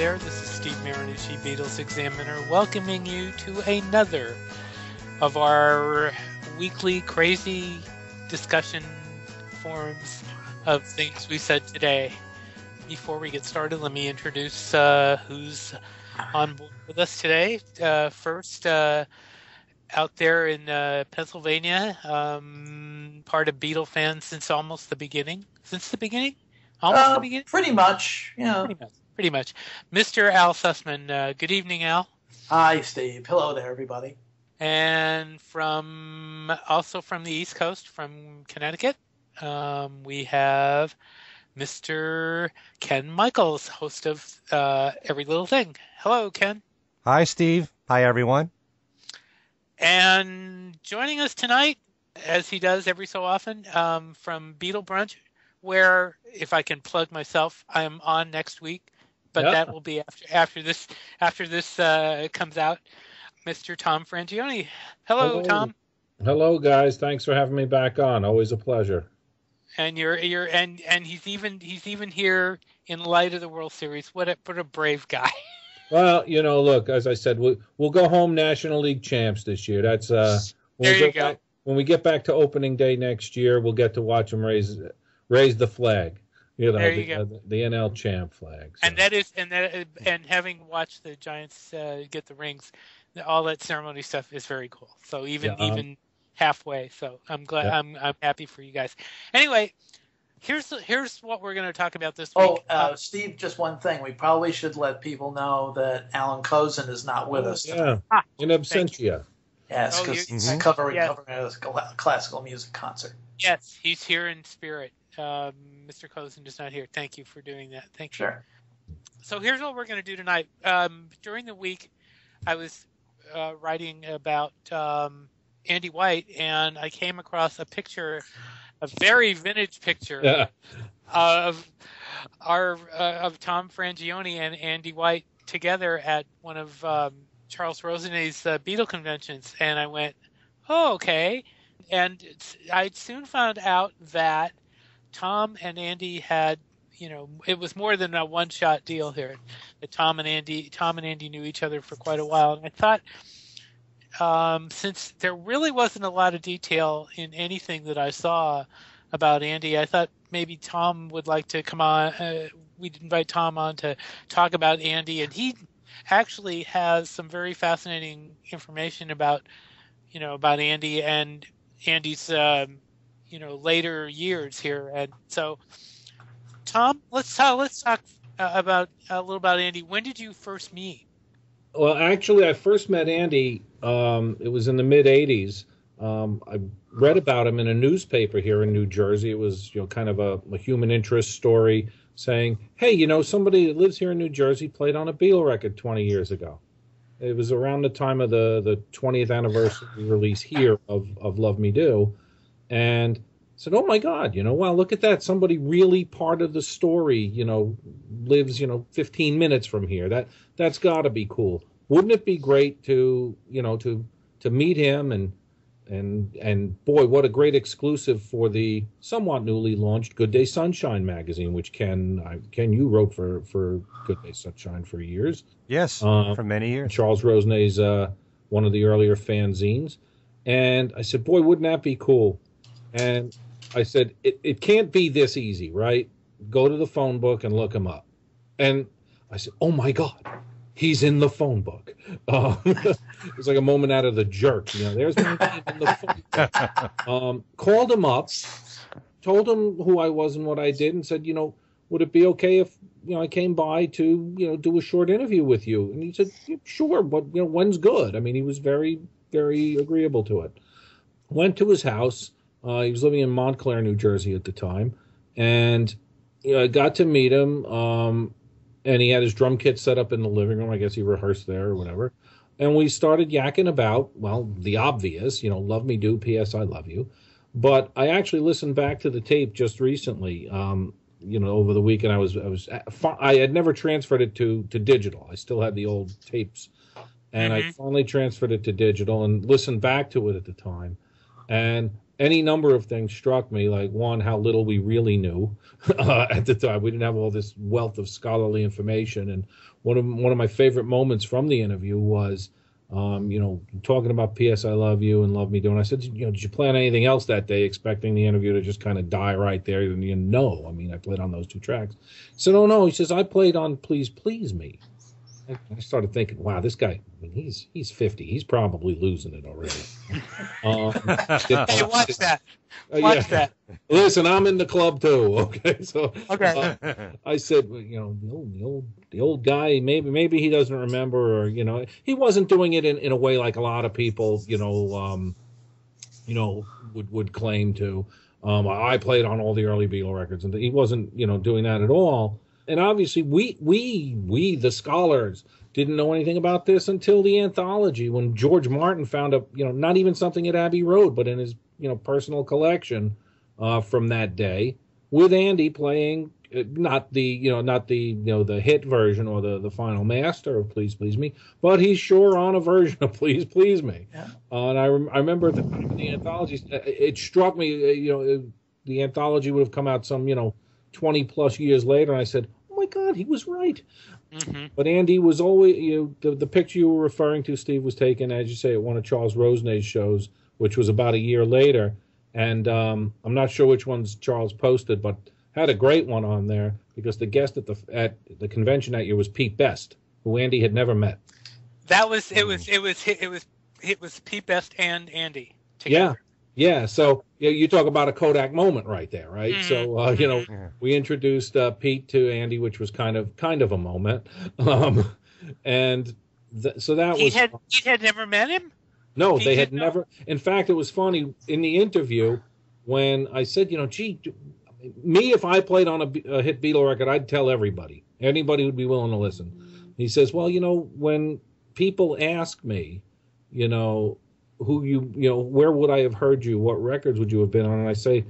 there. This is Steve Marinucci, Beatles Examiner, welcoming you to another of our weekly crazy discussion forums of things we said today. Before we get started, let me introduce uh, who's on board with us today. Uh, first, uh, out there in uh, Pennsylvania, um, part of Beatle fans since almost the beginning. Since the beginning? Almost Uh, the beginning? Pretty much, yeah. Pretty much. Pretty much. Mr. Al Sussman, uh, good evening, Al. Hi, Steve. Hello there, everybody. And from also from the East Coast, from Connecticut, um, we have Mr. Ken Michaels, host of uh, Every Little Thing. Hello, Ken. Hi, Steve. Hi, everyone. And joining us tonight, as he does every so often, um, from Beatle Brunch, where, if I can plug myself, I am on next week, but Yeah. that will be after after this after this uh, comes out. Mr. Tom Frangione. Hello, Hello. Tom. Hello, guys. Thanks for having me back on. Always a pleasure. And you're you're and and he's even he's even here in light of the World Series. What a what a brave guy. Well, you know, look, as I said, we, we'll go home National League champs this year. That's uh, when There we you get go. Back, when we get back to opening day next year, we'll get to watch them raise raise the flag. You know, There the, you go. uh, the NL champ flags. So, And that is and that and having watched the Giants uh, get the rings, all that ceremony stuff is very cool. So even Yeah, um, even halfway, so I'm glad Yeah. I'm I'm happy for you guys. Anyway, here's here's what we're going to talk about this week. Oh, uh, Steve, just one thing. We probably should let people know that Allan Kozinn is not with us. tonight. yeah, Ah, in absentia. Yes, Oh, because you- he's Mhm. covering, Yeah. covering a classical music concert. yes, he's here in spirit. Um, Mr. Kozinn is not here. Thank you for doing that. Thank you. Sure. so here's what we're going to do tonight. Um, during the week, I was uh, writing about um, Andy White, and I came across a picture, a very vintage picture Yeah, of our uh, of Tom Frangione and Andy White together at one of um, Charles Rosenay's uh, Beatle conventions, and I went, "Oh, okay." And I soon found out that Tom and Andy had, you know, it was more than a one-shot deal here. That Tom and Andy, Tom and Andy knew each other for quite a while, and I thought. Um, since there really wasn't a lot of detail in anything that I saw about Andy, I thought maybe Tom would like to come on. Uh, we'd invite Tom on to talk about Andy, and he actually has some very fascinating information about, you know, about Andy and Andy's, um, you know, later years here. And so, Tom, let's talk. Let's talk uh, about a little about Andy. When did you first meet? Well, actually, I first met Andy. Um, it was in the mid '80s. Um, I read about him in a newspaper here in New Jersey. It was, you know, kind of a, a human interest story saying, "Hey, you know, somebody that lives here in New Jersey played on a Beatle record 20 years ago." It was around the time of the the 20th anniversary release here of of Love Me Do, and said, "Oh my God, you know, wow, look at that! Somebody really part of the story, you know, lives, you know, 15 minutes from here. That that's got to be cool. Wouldn't it be great to, you know, to to meet him and and and boy, what a great exclusive for the somewhat newly launched Good Day Sunshine magazine, which Ken I, Ken you wrote for for Good Day Sunshine for years. Yes, Uh, for many years. Charles Rosenay's uh, one of the earlier fanzines, and I said, boy, wouldn't that be cool? And I said, it, it can't be this easy, right? Go to the phone book and look him up. And I said, oh my God, he's in the phone book. Uh, it was like a moment out of the jerk. You know, there's my name in the phone book. Um, called him up, told him who I was and what I did, and said, you know, would it be okay if you know I came by to you know do a short interview with you? And he said, "Yeah, sure, but you know when's good? I mean, he was very very agreeable to it. Went to his house. Uh, he was living in Montclair, New Jersey at the time, and you know, I got to meet him. Um, and he had his drum kit set up in the living room. I guess he rehearsed there or whatever. And we started yakking about, well, the obvious, you know, love me do, P.S. I love you. But I actually listened back to the tape just recently. Um, you know, over the weekend, I was, I was, I had never transferred it to to digital. I still had the old tapes, and I Mhm. finally transferred it to digital and listened back to it at the time. And any number of things struck me. Like one, how little we really knew uh, at the time. We didn't have all this wealth of scholarly information. And one of one of my favorite moments from the interview was, um, you know, talking about "P.S. I Love You" and "Love Me Do." And I said, you know, did you plan anything else that day, expecting the interview to just kind of die right there? And you know, I mean, I played on those two tracks. So no, no. He says I played on "Please Please Me." I started thinking, wow, this guy, I mean, he's he's 50. He's probably losing it already. um, Hey, watch that. uh, Watch yeah. that. Listen, I'm in the club too. Okay, so Okay. uh, I said, well, you know, the old, the old, the old guy. Maybe, maybe he doesn't remember, or you know, he wasn't doing it in, in a way like a lot of people, you know, um, you know, would would claim to. Um, I played on all the early Beatle records, and he wasn't, you know, doing that at all. And obviously, we we we the scholars didn't know anything about this until the anthology when George Martin found a, you know, not even something at Abbey Road, but in his, you know, personal collection uh, from that day with Andy playing uh, not the you know not the you know the hit version or the the final master of Please Please Me, but he's sure on a version of Please Please Me. Yeah. Uh, and I rem- I remember at the time of the anthologies, uh, it struck me uh, you know the anthology would have come out some you know twenty plus years later, and I said, God, he was right. hmm But Andy was always, you know, the, the picture you were referring to, Steve, was taken, as you say, at one of Charles Rosenay's shows, which was about a year later. And um, I'm not sure which ones Charles posted, but had a great one on there because the guest at the at the convention that year was Pete Best, who Andy had never met. That was it. Was it was it was it was Pete Best and Andy together. Yeah, Yeah, so yeah, you talk about a Kodak moment right there, right? Mhm. So uh, you know, Yeah. we introduced uh, Pete to Andy, which was kind of kind of a moment, um, and th- so that He was had he had never met him. No, He they had did not? never. In fact, it was funny in the interview when I said, you know, gee, d- me if I played on a hit Beatle record, I'd tell everybody. Anybody would be willing to listen. He says, well, you know, when people ask me, you know, who you, you know, where would I have heard you? What records would you have been on? And I say,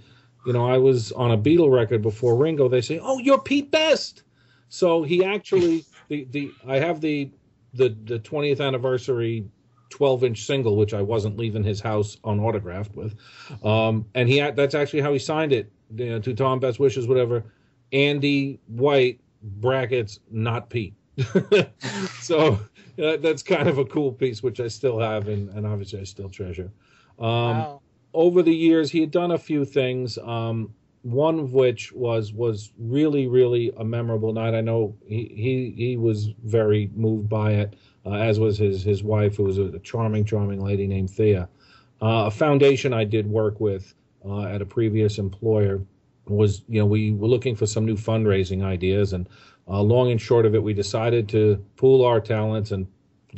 you know, I was on a Beatle record before Ringo. They say, oh, you're Pete Best. So he actually, the the I have the the the 20th anniversary 12 inch single, which I wasn't leaving his house unautographed with. Um, and he had, that's actually how he signed it you know, to Tom Best Wishes, whatever. Andy White brackets, not Pete. so uh, that's kind of a cool piece, which I still have, and, and obviously I still treasure. Um, wow. over the years he had done a few things um, one of which was was really really a memorable night i know he he, he was very moved by it uh, as was his his wife who was a, charming charming lady named thea uh, a foundation i did work with uh, at a previous employer was you know we were looking for some new fundraising ideas and uh, long and short of it we decided to pool our talents and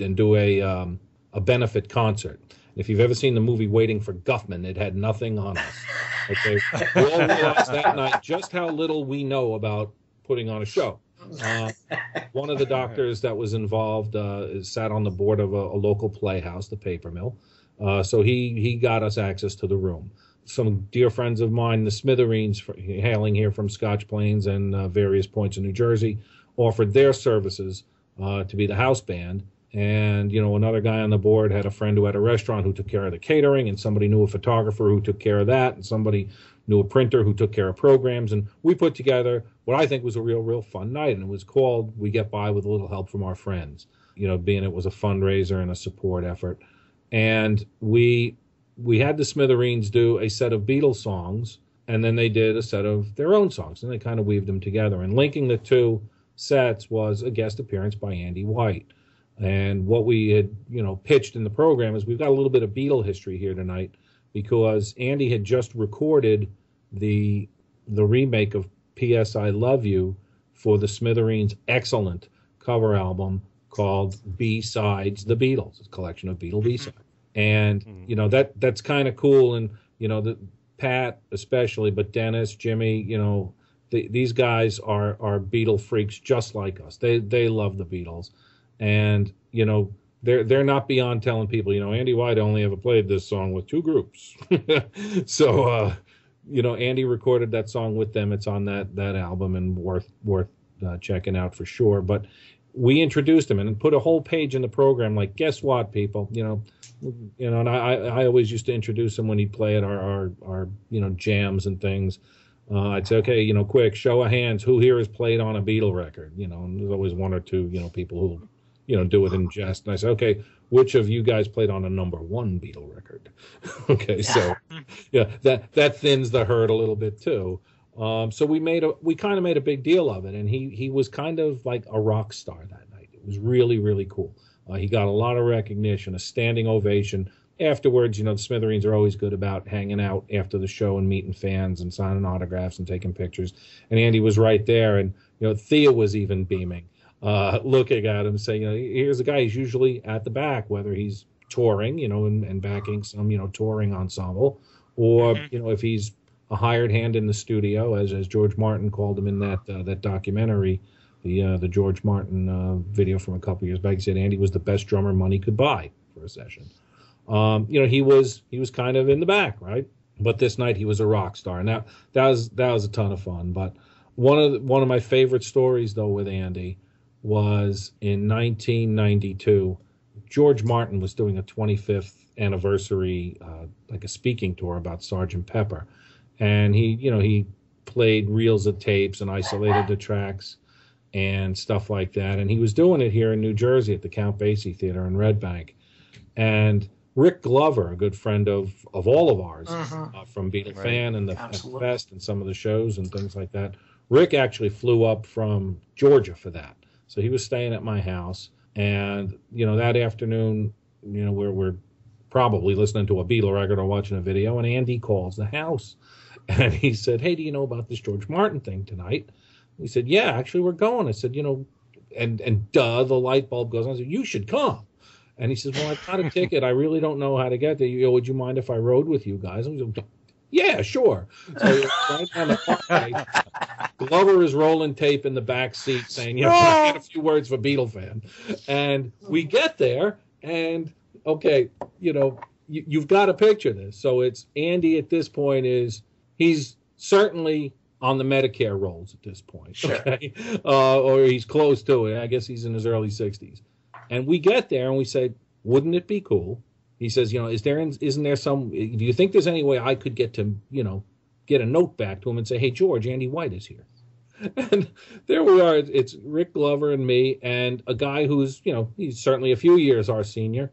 and do a um, a benefit concert if you've ever seen the movie Waiting for Guffman, it had nothing on us. Okay, we all realized that night just how little we know about putting on a show. Uh, one of the doctors that was involved uh, sat on the board of a, a local playhouse, the Paper Mill. Uh, so he he got us access to the room. Some dear friends of mine, the Smithereens, hailing here from Scotch Plains and uh, various points in New Jersey, offered their services uh, to be the house band. And you know, another guy on the board had a friend who had a restaurant who took care of the catering, and somebody knew a photographer who took care of that, and somebody knew a printer who took care of programs. And we put together what I think was a real, real fun night, and it was called "We Get By with a Little Help from Our Friends." You know, being it was a fundraiser and a support effort, and we we had the Smithereens do a set of Beatles songs, and then they did a set of their own songs, and they kind of weaved them together. And linking the two sets was a guest appearance by Andy White. And what we had, you know, pitched in the program is we've got a little bit of Beatle history here tonight because Andy had just recorded the the remake of P.S. I Love You for the Smithereens' excellent cover album called B Sides the Beatles, a collection of Beatle B sides. And Mhm. you know that that's kind of cool. And you know the Pat especially, but Dennis, Jimmy, you know, the, these guys are are Beatle freaks just like us. They they love the Beatles, and you know they're they're not beyond telling people. You know, Andy White only ever played this song with two groups. so uh, you know, Andy recorded that song with them. It's on that that album and worth worth uh, checking out for sure. But we introduced him and put a whole page in the program. Like, guess what, people? You know, you know, and I, I always used to introduce him when he'd play at our, our, our you know, jams and things. Uh, I'd say, okay, you know, quick, show of hands, who here has played on a Beatle record? You know, and there's always one or two, you know, people who, you know, do it in jest. And I say, okay, which of you guys played on a number one Beatle record? okay, so yeah, that that thins the herd a little bit too. Um, so we made a we kind of made a big deal of it, and he he was kind of like a rock star that night. It was really really cool. Uh, he got a lot of recognition, a standing ovation. Afterwards, you know, the Smithereens are always good about hanging out after the show and meeting fans and signing autographs and taking pictures. And Andy was right there, and you know, Thea was even beaming, uh, looking at him, saying, you know, "Here's a guy. He's usually at the back, whether he's touring, you know, and, and backing some, you know, touring ensemble, or Mhm. you know, if he's a hired hand in the studio, as as George Martin called him in that uh, that documentary, the uh, the George Martin uh, video from a couple years back. He said Andy was the best drummer money could buy for a session. Um, you know, he was he was kind of in the back, right? But this night he was a rock star, and that that was that was a ton of fun. But one of the, one of my favorite stories though with Andy was in 1992. George Martin was doing a 25th anniversary, uh, like a speaking tour about Sergeant Pepper, and he, you know, he played reels of tapes and isolated the tracks and stuff like that. And he was doing it here in New Jersey at the Count Basie Theater in Red Bank. And Rick Glover, a good friend of of all of ours, Mhm. uh, from Beatle Right. Fan and the, and the Absolutely. Fest and some of the shows and things like that. Rick actually flew up from Georgia for that, so he was staying at my house. And you know that afternoon, you know we're we're probably listening to a Beatle record or watching a video, and Andy calls the house, and he said, "Hey, do you know about this George Martin thing tonight?" We said, "Yeah, actually, we're going." I said, "You know," and and duh, the light bulb goes on. I said, "You should come." And he says, "Well, I've got a ticket. I really don't know how to get there. You know, would you mind if I rode with you guys?" And we said, "Yeah, sure." So right down the Glover is rolling tape in the back seat, saying, "You know, I get a few words for Beatle fan?" And we get there, and okay, you know, you, you've got to picture this. So it's Andy at this point is he's certainly on the Medicare rolls at this point, Sure. okay, uh, or he's close to it. I guess he's in his early sixties. And we get there and we say, "Wouldn't it be cool?" He says, "You know, is there isn't there some? Do you think there's any way I could get to you know get a note back to him and say, "Hey, George, Andy White is here." And there we are. It's Rick Glover and me, and a guy who's you know he's certainly a few years our senior,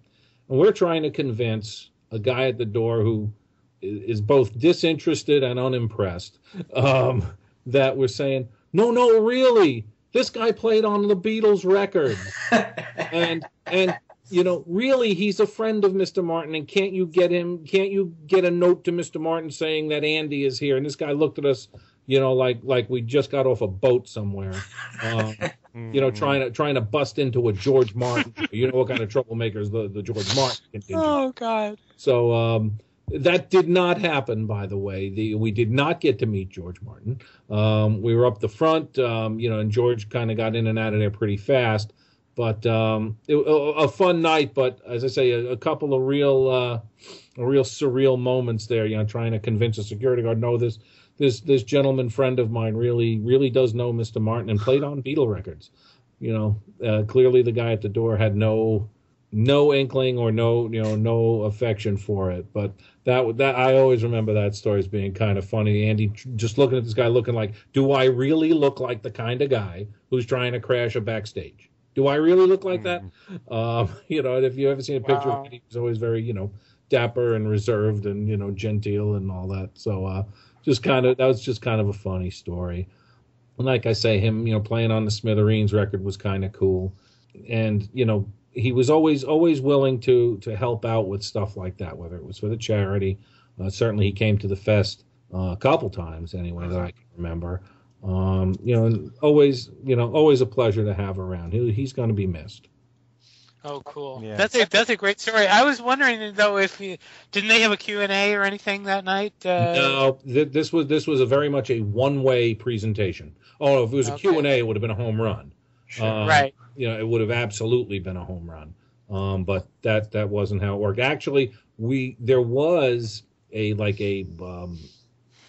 and we're trying to convince a guy at the door who is both disinterested and unimpressed. Um, that we're saying, "No, no, really." This guy played on the Beatles record. And and you know really he's a friend of mr martin and can't you get him can't you get a note to mr martin saying that andy is here? And this guy looked at us you know like like we just got off a boat somewhere um, you know trying to trying to bust into a george martin. You know what kind of troublemakers the the george martin contingent Oh God. so um, that did not happen, by the way. The, we did not get to meet George Martin. Um, we were up the front, um, you know, and George kind of got in and out of there pretty fast. But um, it, a, a fun night. But as I say, a, a couple of real, uh, real surreal moments there. You know, trying to convince a security guard, no, this this this gentleman friend of mine really really does know Mr. Martin and played on Beatle records. You know, uh, clearly the guy at the door had no no inkling or no you know no affection for it. But that that i always remember that story as being kind of funny. Andy just looking at this guy looking like do i really look like the kind of guy who's trying to crash a backstage? Do i really look like that? Um you know if you ever seen a picture Wow. of him he was always very you know dapper and reserved and you know genteel and all that. So uh just kind of that was just kind of a funny story. And like i say him you know playing on the smithereens record was kind of cool. And you know he was always always willing to to help out with stuff like that, whether it was for the charity. Uh, certainly, he came to the fest uh, a couple times anyway that I can remember. Um, you know, and always you know always a pleasure to have around. He, he's going to be missed. Oh, cool. Yeah. That's a that's a great story. I was wondering though if you didn't they have a Q and A or anything that night? Uh, no, th- this was this was a very much a one way presentation. Oh, if it was a Okay. Q and A, it would have been a home run. Sure. Um, Right. You know, it would have absolutely been a home run. Um, but that that wasn't how it worked. Actually, we there was a like a um,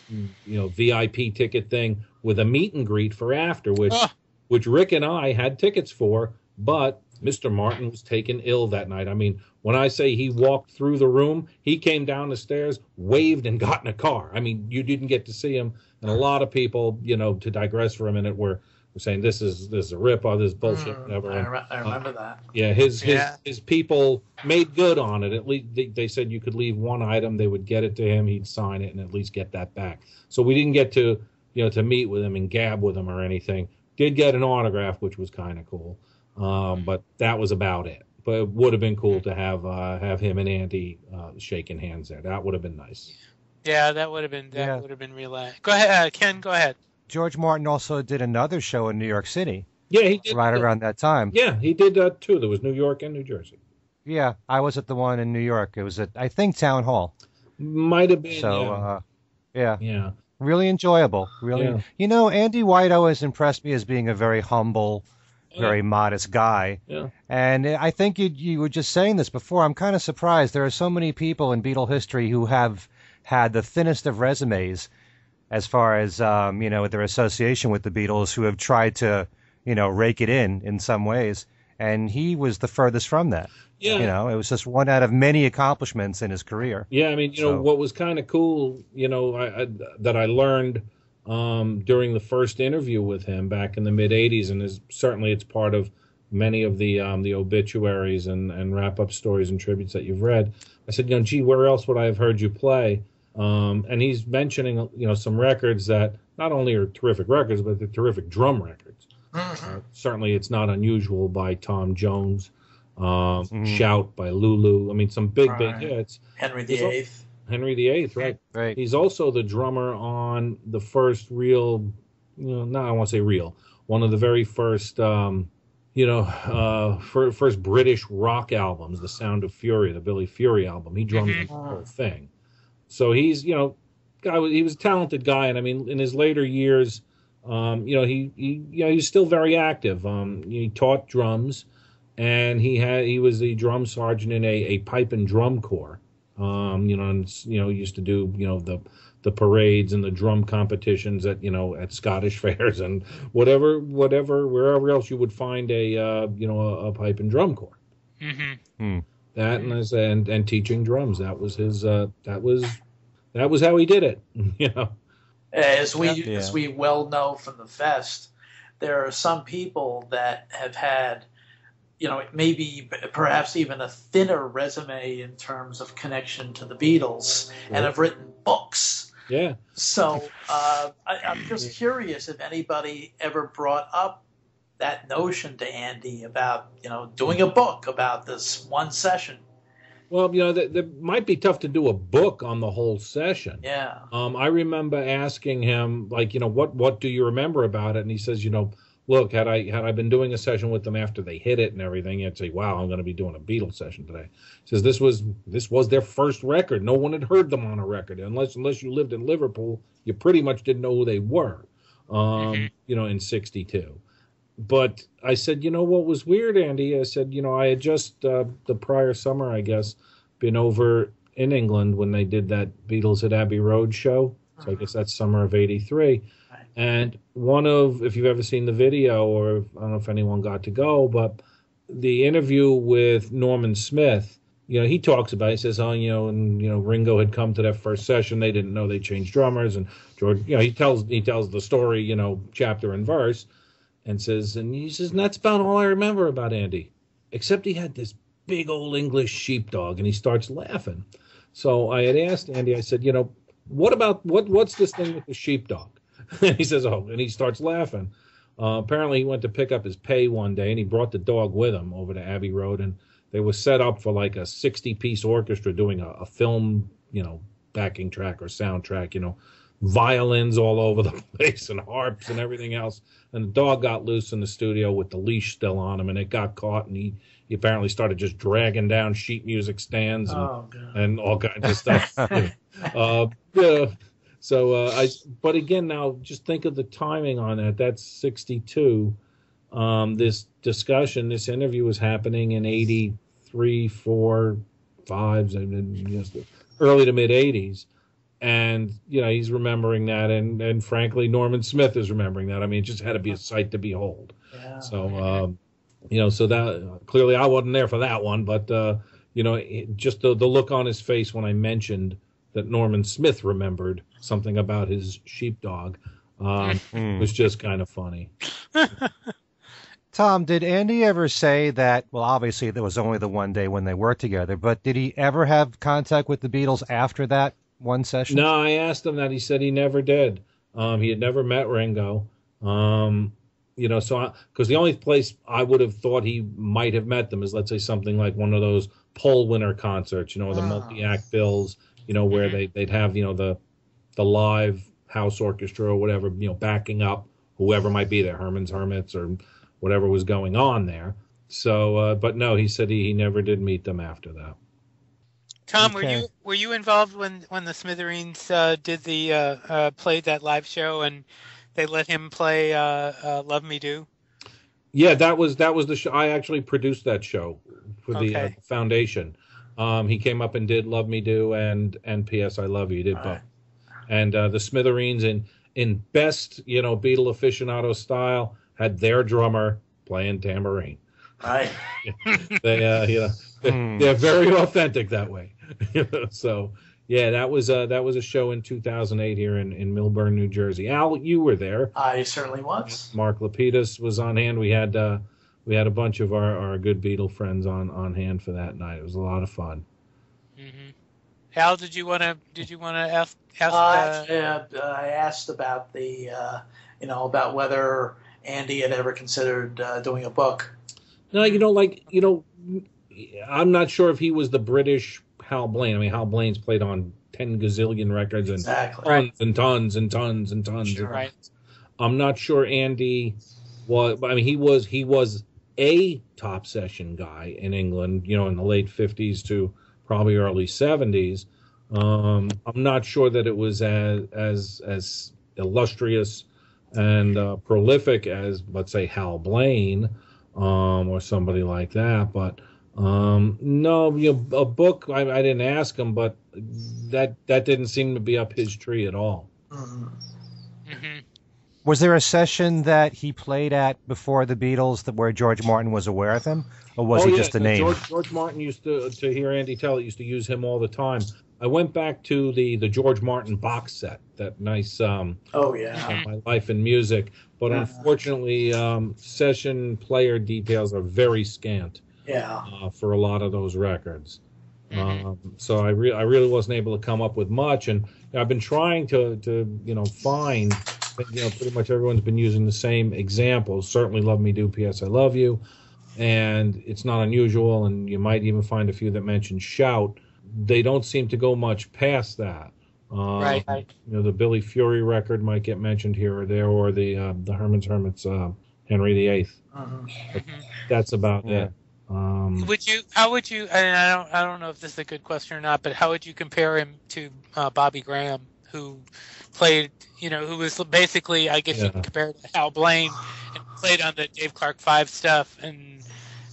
you know VIP ticket thing with a meet and greet for after, which Oh. which Rick and I had tickets for But Mr. Martin was taken ill that night. I mean, when I say he walked through the room, he came down the stairs, waved, and got in a car. I mean, you didn't get to see him, and a lot of people, you know, to digress for a minute, were, were saying this is this is a rip off, this bullshit, Mm, whatever. I, re- I remember that. yeah, his his Yeah. his people made good on it. At least they, they said you could leave one item, they would get it to him, he'd sign it, and at least get that back. So we didn't get to you know to meet with him and gab with him or anything. Did get an autograph, which was kind of cool, um, but that was about it. But it would have been cool to have uh, have him and Andy uh, shaking hands there. That would have been nice. Yeah, that would have been that Yeah. would have been real. uh, Go ahead, uh, Ken. Go ahead. George Martin also did another show in New York City Yeah, he did. right around that time. Yeah, he did uh, too. There was New York and New Jersey. Yeah, I was at the one in New York. It was at I think Town Hall. Might have been. So yeah. uh, yeah, yeah. really enjoyable. Really, Yeah. you know, Andy White always impressed me as being a very humble, very modest guy. Yeah. And I think you you were just saying this before. I'm kind of surprised there are so many people in Beatle history who have had the thinnest of resumes, as far as um, you know their association with the Beatles, who have tried to you know rake it in in some ways. And he was the furthest from that. Yeah. You know, it was just one out of many accomplishments in his career. Yeah, I mean, you know, what was kind of cool, you know, I, I, that I learned um, during the first interview with him back in the mid '80s, and is certainly it's part of many of the um, the obituaries and, and wrap up stories and tributes that you've read. I said, you know, gee, where else would I have heard you play? Um, and he's mentioning, you know, some records that not only are terrific records, but they're terrific drum records. Mhm. Uh, certainly, it's not unusual by Tom Jones, um, Mhm. Shout by Lulu. I mean, some big, big Right. hits. Henry There's al- VIII. Henry VIII, right? Right. He's also the drummer on the first real, you know, not I want to say real, one of the very first, um, you know, uh, fir- first British rock albums, The Sound of Fury, the Billy Fury album. He drummed Mhm. the whole thing. So he's, you know, guy. was- He was a talented guy, and I mean, in his later years, um, you know, he, he, you know, he's still very active. Um, he taught drums, and he had he was the drum sergeant in a, a pipe and drum corps. Um, you know, and you know, used to do you know the the parades and the drum competitions at you know at Scottish fairs and whatever whatever wherever else you would find a uh, you know a, a pipe and drum corps. hmm That and as- and and teaching drums. That was his. Uh, that was that was how he did it. You know. As we Yeah. as we well know from the fest, there are some people that have had, you know, maybe perhaps even a thinner resume in terms of connection to the Beatles, and have written books. Yeah. So uh, I, I'm just curious if anybody ever brought up that notion to Andy about you know doing a book about this one session. Well, you know, that, that might be tough to do a book on the whole session. Yeah. Um, I remember asking him, like, you know, what what do you remember about it? And he says, you know, look, had I had I been doing a session with them after they hit it and everything, I'd say, wow, I'm going to be doing a Beatles session today. He says this was this was their first record. No one had heard them on a record unless unless you lived in Liverpool, you pretty much didn't know who they were. Um, Mhm. you know, in '62. But I said, you know what was weird, Andy? I said, you know, I had just uh, the prior summer, I guess, been over in England when they did that Beatles at Abbey Road show. So I guess that's summer of '83. Right. And one of, if you've ever seen the video, or if, I don't know if anyone got to go, but the interview with Norman Smith, you know, he talks about. It, he says, "Oh, you know, and you know, Ringo had come to that first session. They didn't know they changed drummers, and George, you know, he tells he tells the story, you know, chapter and verse, and says, and he says, and that's about all I remember about Andy, except he had this big old English sheepdog, and he starts laughing. So I had asked Andy, I said, you know, what about what what's this thing with the sheepdog? and he says, oh, and he starts laughing. Uh, apparently, he went to pick up his pay one day, and he brought the dog with him over to Abbey Road, and they were set up for like a sixty-piece orchestra doing a, a film, you know, backing track or soundtrack, you know, violins all over the place and harps and everything else. And the dog got loose in the studio with the leash still on him, and it got caught, and he, he apparently started just dragging down sheet music stands and Oh and all kinds of stuff. uh, yeah. So uh, I, but again, now just think of the timing on that. That's '62. Um, this discussion, this interview was happening in '83, four, fives, and then just early to mid '80s. And you know he's remembering that, and and frankly, Norman Smith is remembering that. I mean, it just had to be a sight to behold. Yeah. So, um, you know, so that clearly I wasn't there for that one, but uh, you know, it, just the the look on his face when I mentioned that Norman Smith remembered something about his sheepdog um, Mm. was just kind of funny. Tom, did Andy ever say that? Well, obviously, there was only the one day when they worked together, but did he ever have contact with the Beatles after that one session? No, I asked him that. He said he never did. Um, he had never met Ringo. Um, you know, so because the only place I would have thought he might have met them is, let's say, something like one of those poll winner concerts. You know, the Ah. multi-act bills. You know, where Mhm. they they'd have you know the the live house orchestra or whatever. You know, backing up whoever might be there, Herman's Hermits or whatever was going on there. So, uh, but no, he said he, he never did meet them after that. Tom, were you were you involved when when the Smithereens uh, did the uh, uh, played that live show and they let him play uh, uh, "Love Me Do"? Yeah, that was that was the show. I actually produced that show for the uh, Okay. foundation. Um, he came up and did "Love Me Do" and and "P.S. I Love You." He did Right. both. And uh, the Smithereens in in best you know Beatle aficionado style had their drummer playing tambourine. Right. They uh, you know they're, they're very authentic that way. so yeah, that was uh, that was a show in 2008 here in in Millburn, New Jersey. Al, you were there. I certainly was. Mark Lapidus was on hand. We had uh, we had a bunch of our, our good Beatle friends on on hand for that night. It was a lot of fun. hmm Al, did you want to did you want to ask ask? Uh, I asked about the, uh, you know, about whether Andy had ever considered uh, doing a book. No, you know, like you know, I'm not sure if he was the British Hal Blaine. I mean, Hal Blaine's played on ten gazillion records and Exactly. tons and tons and tons and tons. Sure. and Right. I'm not sure Andy was. I mean, he was he was a top session guy in England. You know, in the late 50s to probably early 70s. Um, I'm not sure that it was as as as illustrious and uh, prolific as let's say Hal Blaine um, or somebody like that. But um, no, you know, a book. I, I didn't ask him, but that that didn't seem to be up his tree at all. Mhm. hmm Was there a session that he played at before the Beatles that where George Martin was aware of him, or was Oh, he yeah, just a name? George, George Martin used to to hear Andy tell it used to use him all the time. I went back to the the George Martin box set, that nice um, Oh yeah. My Life in Music, but Yeah. unfortunately, um, session player details are very scant Yeah. uh, for a lot of those records. Mhm. Um, so I re- I really wasn't able to come up with much, and I've been trying to to you know find. You know, pretty much everyone's been using the same examples. Certainly, "Love Me Do," "P.S. I Love You," and it's not unusual. And you might even find a few that mention "Shout." They don't seem to go much past that. Um, Right. You know, the Billy Fury record might get mentioned here or there, or the uh, the Herman's Hermits uh, Henry VIII. Mhm. Mhm. That's about Yeah. it. Um, Would you? How would you? And I don't. I don't know if this is a good question or not. But how would you compare him to uh, Bobby Graham, who played? You know, who was basically, I guess you can compare it to Hal Blaine, and played on the Dave Clark Five stuff, and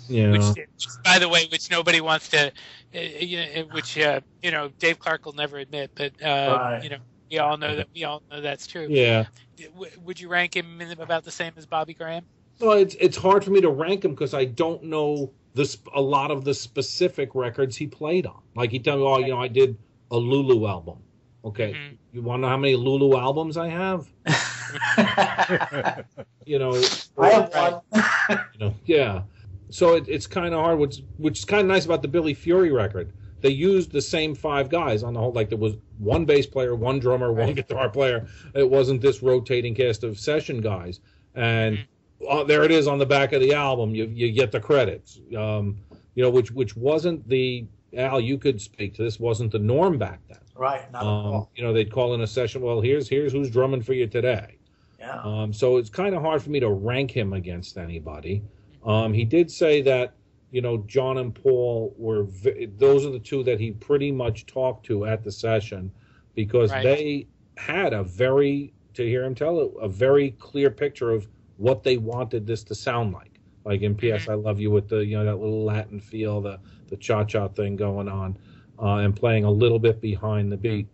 yeah. which, which, by the way, which nobody wants to, uh, which uh, you know, Dave Clark will never admit, but uh, Right. you know, we all know that we all know that's true. yeah. W- Would you rank him in about the same as Bobby Graham? Well, it's it's hard for me to rank him because I don't know this a lot of the specific records he played on. Like he tell me, oh, you know, I did a Lulu album. Okay, Mhm. you want to know how many Lulu albums I have? You know, I have one. you know, yeah. So it, it's kind of hard. Which which is kind of nice about the Billy Fury record. They used the same five guys on the whole. Like there was one bass player, one drummer, one guitar player. It wasn't this rotating cast of session guys. And uh, there it is on the back of the album. You you get the credits. Um, you know, which which wasn't the Al. You could speak to this. Wasn't the norm back then. right. Not at Um, all. you know, they'd call in a session. Well, here's here's who's drumming for you today. Yeah. Um, so it's kind of hard for me to rank him against anybody. Um, he did say that you know John and Paul were v- those are the two that he pretty much talked to at the session because Right. they had a very to hear him tell it a very clear picture of what they wanted this to sound like. Like in P.S. I Love You with the you know that little Latin feel, the the cha cha thing going on, uh, and playing a little bit behind the beat.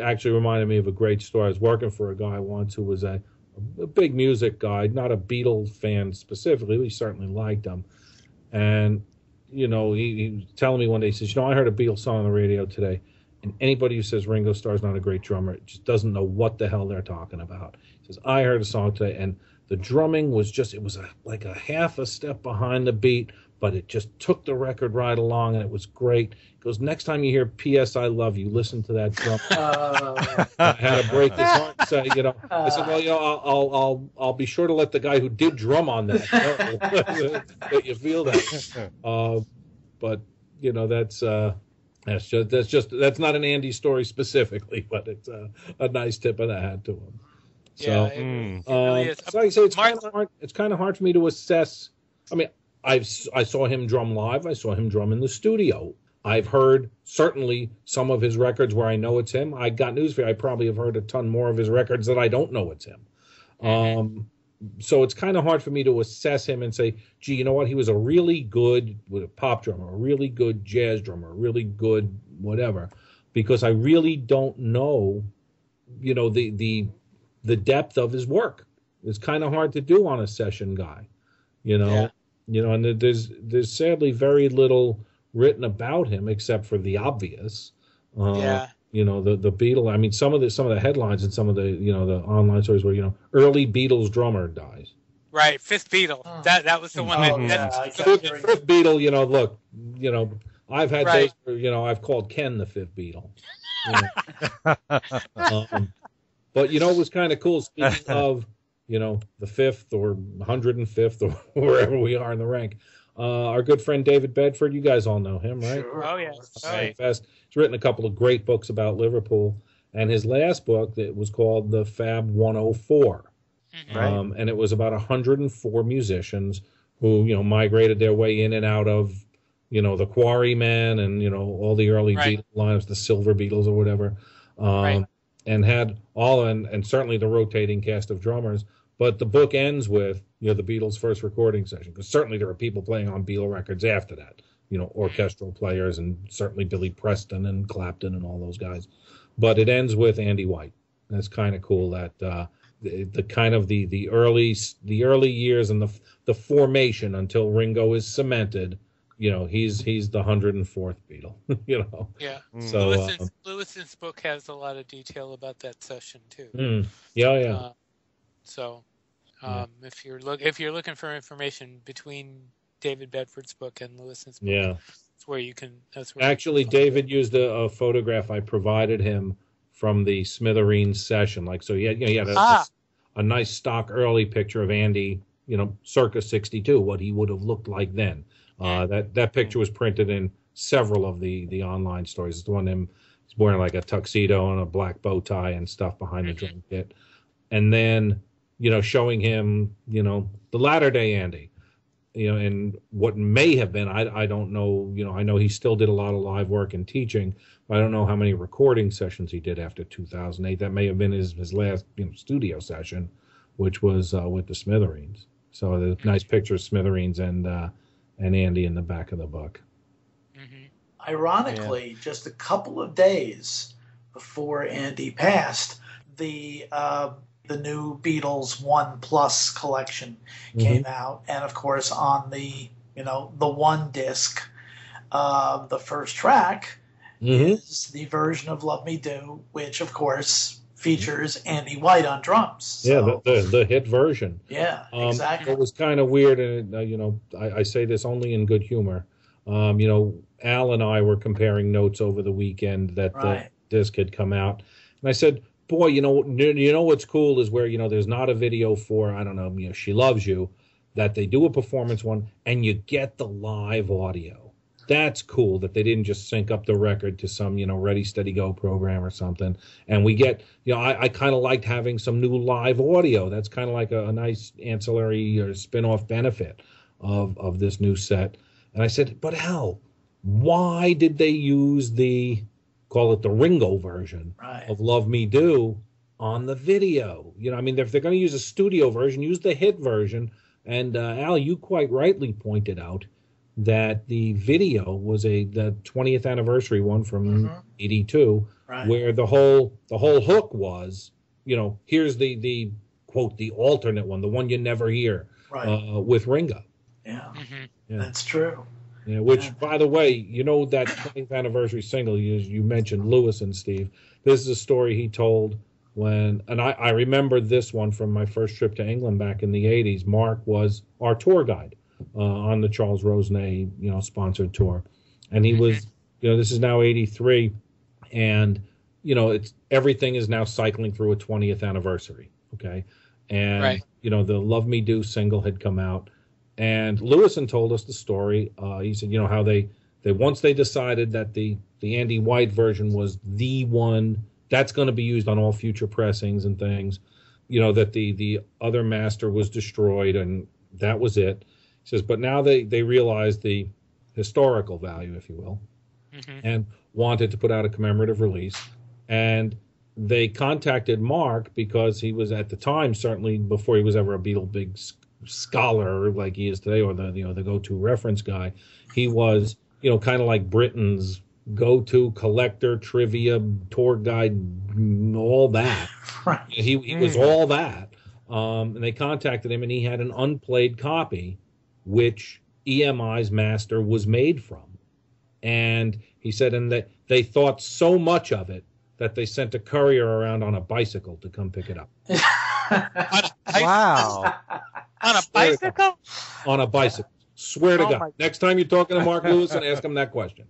Actually reminded me of a great story. I was working for a guy once who was a a big music guy, not a Beatles fan specifically. We certainly liked them, and you know, he, he was telling me one day, he says, "You know, I heard a Beatles song on the radio today." And anybody who says Ringo Starr's not a great drummer just doesn't know what the hell they're talking about. He says, I heard a song today, and the drumming was just, it was a, like a half a step behind the beat, but it just took the record right along, and it was great. He goes, Next time you hear P.S. I Love You, listen to that drum. Uh, I had to break his heart and say, you know, I said, well, you know, I'll, I'll, I'll, I'll be sure to let the guy who did drum on that that you feel that. Uh, but you know, that's uh, that's just that's just that's not an Andy story specifically, but it's a, a nice tip of the hat to him. Yeah, So, it, Mm. really um, so like I say, it's kind of hard. It's kind of hard for me to assess. I mean, I've I saw him drum live. I saw him drum in the studio. I've heard certainly some of his records where I know it's him. I got news for you. I probably have heard a ton more of his records that I don't know it's him. Mhm. Um, so it's kind of hard for me to assess him and say, gee, you know what? He was a really good with a pop drummer, a really good jazz drummer, a really good whatever, because I really don't know, you know, the the the depth of his work. It's kind of hard to do on a session guy, you know. Yeah. You know, and there's there's sadly very little written about him except for the obvious. Uh, yeah, you know the the Beatle. I mean, some of the some of the headlines and some of the you know the online stories where you know early Beatles drummer dies. right. Fifth Beatle. Hmm. That that was the one oh, that, yeah, that Fifth, hearing- fifth Beatle, you know, look, you know, I've had Right. days where you know I've called Ken the fifth Beatle. You know. um, but you know it was kind of cool. Speaking of you know the fifth or 105th or wherever we are in the rank, uh, our good friend David Bedford, you guys all know him, right? Sure, Oh, of yeah. course. Oh. Fest. He's written a couple of great books about Liverpool, and his last book that was called The Fab 104, Mhm. Right. um, and it was about 104 musicians who you know migrated their way in and out of you know the Quarrymen and you know all the early Right. Beatle lines, the Silver Beatles or whatever, um, Right. And had all and and certainly the rotating cast of drummers. But the book ends with you know the Beatles' first recording session because certainly there were people playing on Beatle records after that, you know orchestral players and certainly Billy Preston and Clapton and all those guys. But it ends with Andy White. That's kind of cool that uh, the, the kind of the the early the early years and the the formation until Ringo is cemented. You know he's he's the hundred and fourth Beatle. you know Yeah. so. Lewisohn's, Uh, Lewisohn's book has a lot of detail about that session too. mm, yeah yeah. Uh, so, Yeah. um, if you're look if you're looking for information between David Bedford's book and Lewisohn's book, Yeah. that's where you can. That's where Actually, can find David used a, a photograph I provided him from the Smithereens session. Like, so he had, you know, he had a, Ah. a, nice stock early picture of Andy, you know, circa 62, what he would have looked like then. Uh, that, that picture was printed in several of the, the online stories. It's the one him, he's wearing like a tuxedo and a black bow tie and stuff behind the Mhm. drum kit. And then, you know, showing him, you know, the latter day Andy you know, and what may have been, I, I don't know, you know, I know he still did a lot of live work and teaching, but I don't know how many recording sessions he did after 2008. That may have been his, his last, you know, studio session, which was uh, with the Smithereens. So a nice picture of Smithereens and, uh, and Andy in the back of the book. Mhm. Ironically, just a couple of days before Andy passed, the uh, the new Beatles One Plus collection came out, and of course on the you know the one disc, uh, the first track Mhm. is the version of Love Me Do, which of course features Andy White on drums. Yeah, the, the, the hit version. yeah, Um, exactly. It was kind of weird, and uh, you know, I, I say this only in good humor. Um, you know, Al and I were comparing notes over the weekend that Right. the disc had come out, and I said, "Boy, you know, you know what's cool is where you know there's not a video for I don't know, you know, she loves you, that they do a performance one, and you get the live audio. That's cool that they didn't just sync up the record to some you know Ready Steady Go program or something, and we get you know, I, I kind of liked having some new live audio. That's kind of like a, a nice ancillary or spin-off benefit of of this new set. And I said, but hell, why did they use the call it the Ringo version right. of Love Me Do on the video? You know, I mean, if they're going to use a studio version, use the hit version. And uh, Al, you quite rightly pointed out that the video was a the 20th anniversary one from Mhm. 82 Right. where the whole the whole hook was you know here's the the quote the alternate one, the one you never hear Right. uh, with Ringo. yeah. Mhm. Yeah. That's true. Yeah, which, Yeah. by the way, you know that 20th anniversary single you you mentioned Lewis and Steve. This is a story he told when, and I, I remember this one from my first trip to England back in the 80s. Mark was our tour guide uh, on the Charles Rosenay, you know, sponsored tour, and he was, you know, this is now 83, and you know, it's everything is now cycling through a 20th anniversary. Okay, and Right. you know, the Love Me Do single had come out and Lewisohn told us the story. Uh, he said, you know, how they they once they decided that the the Andy White version was the one that's going to be used on all future pressings and things. You know that the the other master was destroyed and that was it. He says, but now they they realized the historical value, if you will, Mhm. and wanted to put out a commemorative release. And they contacted Mark because he was at the time, certainly before he was ever a Beatle big scholar like he is today, or the you know the go-to reference guy. He was you know kind of like Britain's go-to collector, trivia, tour guide, all that. Right. He, he was all that. Um, and they contacted him, and he had an unplayed copy, which EMI's master was made from. And he said, and that they thought so much of it that they sent a courier around on a bicycle to come pick it up. On a, Wow. on a bicycle? On a bicycle. Swear to Oh God. my- Next time you're talking to Mark Lewis and ask him that question.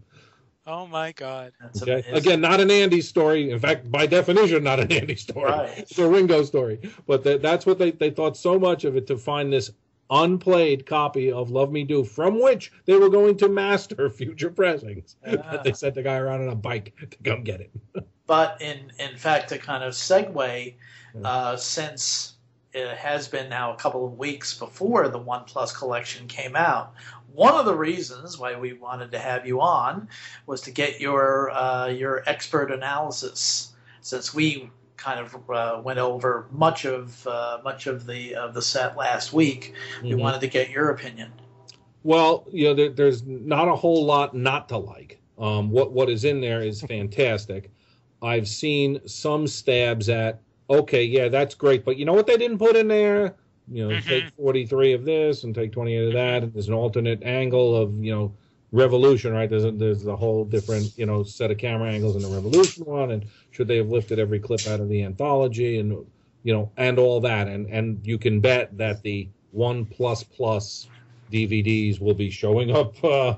Oh my God. Okay. Again, not an Andy story. In fact, by definition, not an Andy story. Right. It's a Ringo story. But that, that's what they, they thought so much of it to find this unplayed copy of Love Me Do, from which they were going to master future pressings. That they sent the guy around on a bike to come get it. But in in fact, to kind of segue, uh, since it has been now a couple of weeks before the One Plus collection came out, one of the reasons why we wanted to have you on was to get your uh, your expert analysis, since we kind of uh, went over much of uh, much of the of the set last week. We Mhm. wanted to get your opinion. Well, you know, there, there's not a whole lot not to like. Um, what what is in there is fantastic. I've seen some stabs at, okay, yeah, that's great, but you know what they didn't put in there? You know, Mhm. take 43 of this and take 28 of that. And there's an alternate angle of, you know, Revolution, right? There's a, there's a whole different, you know, set of camera angles in the Revolution one. And should they have lifted every clip out of the anthology and, you know, and all that. And, and you can bet that the one plus plus DVDs will be showing up, uh,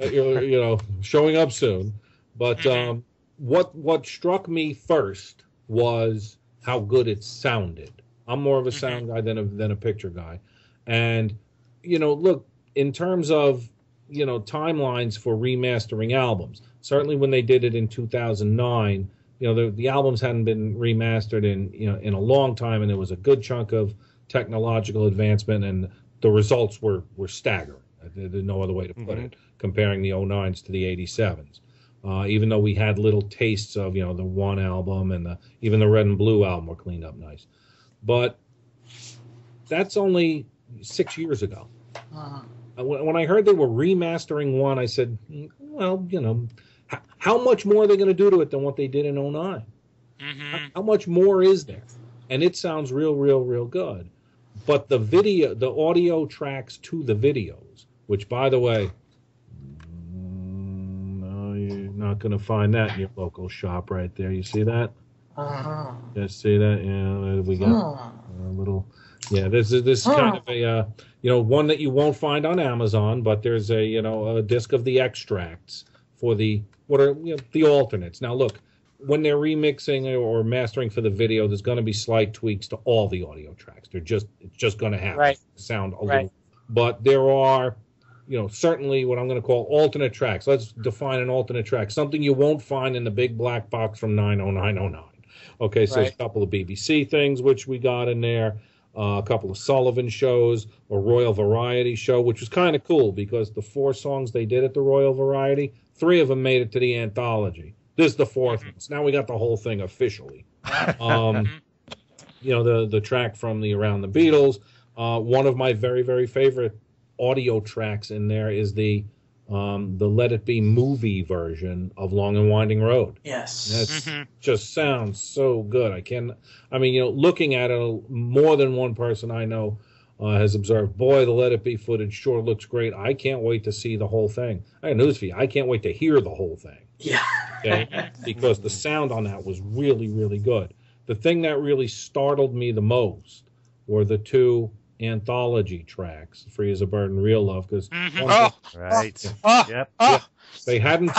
you you know, showing up soon. But Mhm. um, what what struck me first was how good it sounded. I'm more of a sound guy than a than a picture guy, and you know, look in terms of you know timelines for remastering albums. Certainly, when they did it in 2009, you know the, the albums hadn't been remastered in you know in a long time, and there was a good chunk of technological advancement, and the results were were staggering. There's no other way to put Mhm. it. Comparing the 09s to the 87s, uh, even though we had little tastes of you know the one album and the even the red and blue album were cleaned up nice, but that's only six years ago. Uh, Uh, When when I heard they were remastering one, I said, "Mm, well, you know, h- how much more are they going to do to it than what they did in 09? hmm How- How much more is there? And it sounds real, real, real good. But the video, the audio tracks to the videos, which, by the way, mm, no, you're not going to find that in your local shop right there. You see that? uh, You see that? Yeah, we got uh, a little. Yeah, this is this is kind of a uh, you know one that you won't find on Amazon, but there's a you know a disc of the extracts for the what are you know, the alternates. Now look, when they're remixing or mastering for the video, there's going to be slight tweaks to all the audio tracks. They're just it's just going to happen. Right. Sound a Right. little, but there are you know certainly what I'm going to call alternate tracks. Let's define an alternate track. Something you won't find in the big black box from 90909. Okay, so there's Right. a couple of BBC things which we got in there uh, a couple of Sullivan shows, a Royal Variety show, which was kind of cool because the four songs they did at the Royal Variety, three of them made it to the anthology. This is the 4th one. So now we got the whole thing officially. Um, you know, the the track from the Around the Beatles. Uh, one of my very very favorite audio tracks in there is the um, the Let It Be movie version of Long and Winding Road. Yes. That's Mhm. just sounds so good. I can, I mean, you know, looking at it, more than one person I know uh, has observed. Boy, the Let It Be footage sure looks great. I can't wait to see the whole thing. I got news for you. I can't wait to hear the whole thing. yeah. Okay, because the sound on that was really, really good. The thing that really startled me the most were the two anthology tracks, "Free as a Bird" and "Real Love," because Mhm. One Oh, Right. oh, Yep. oh. they hadn't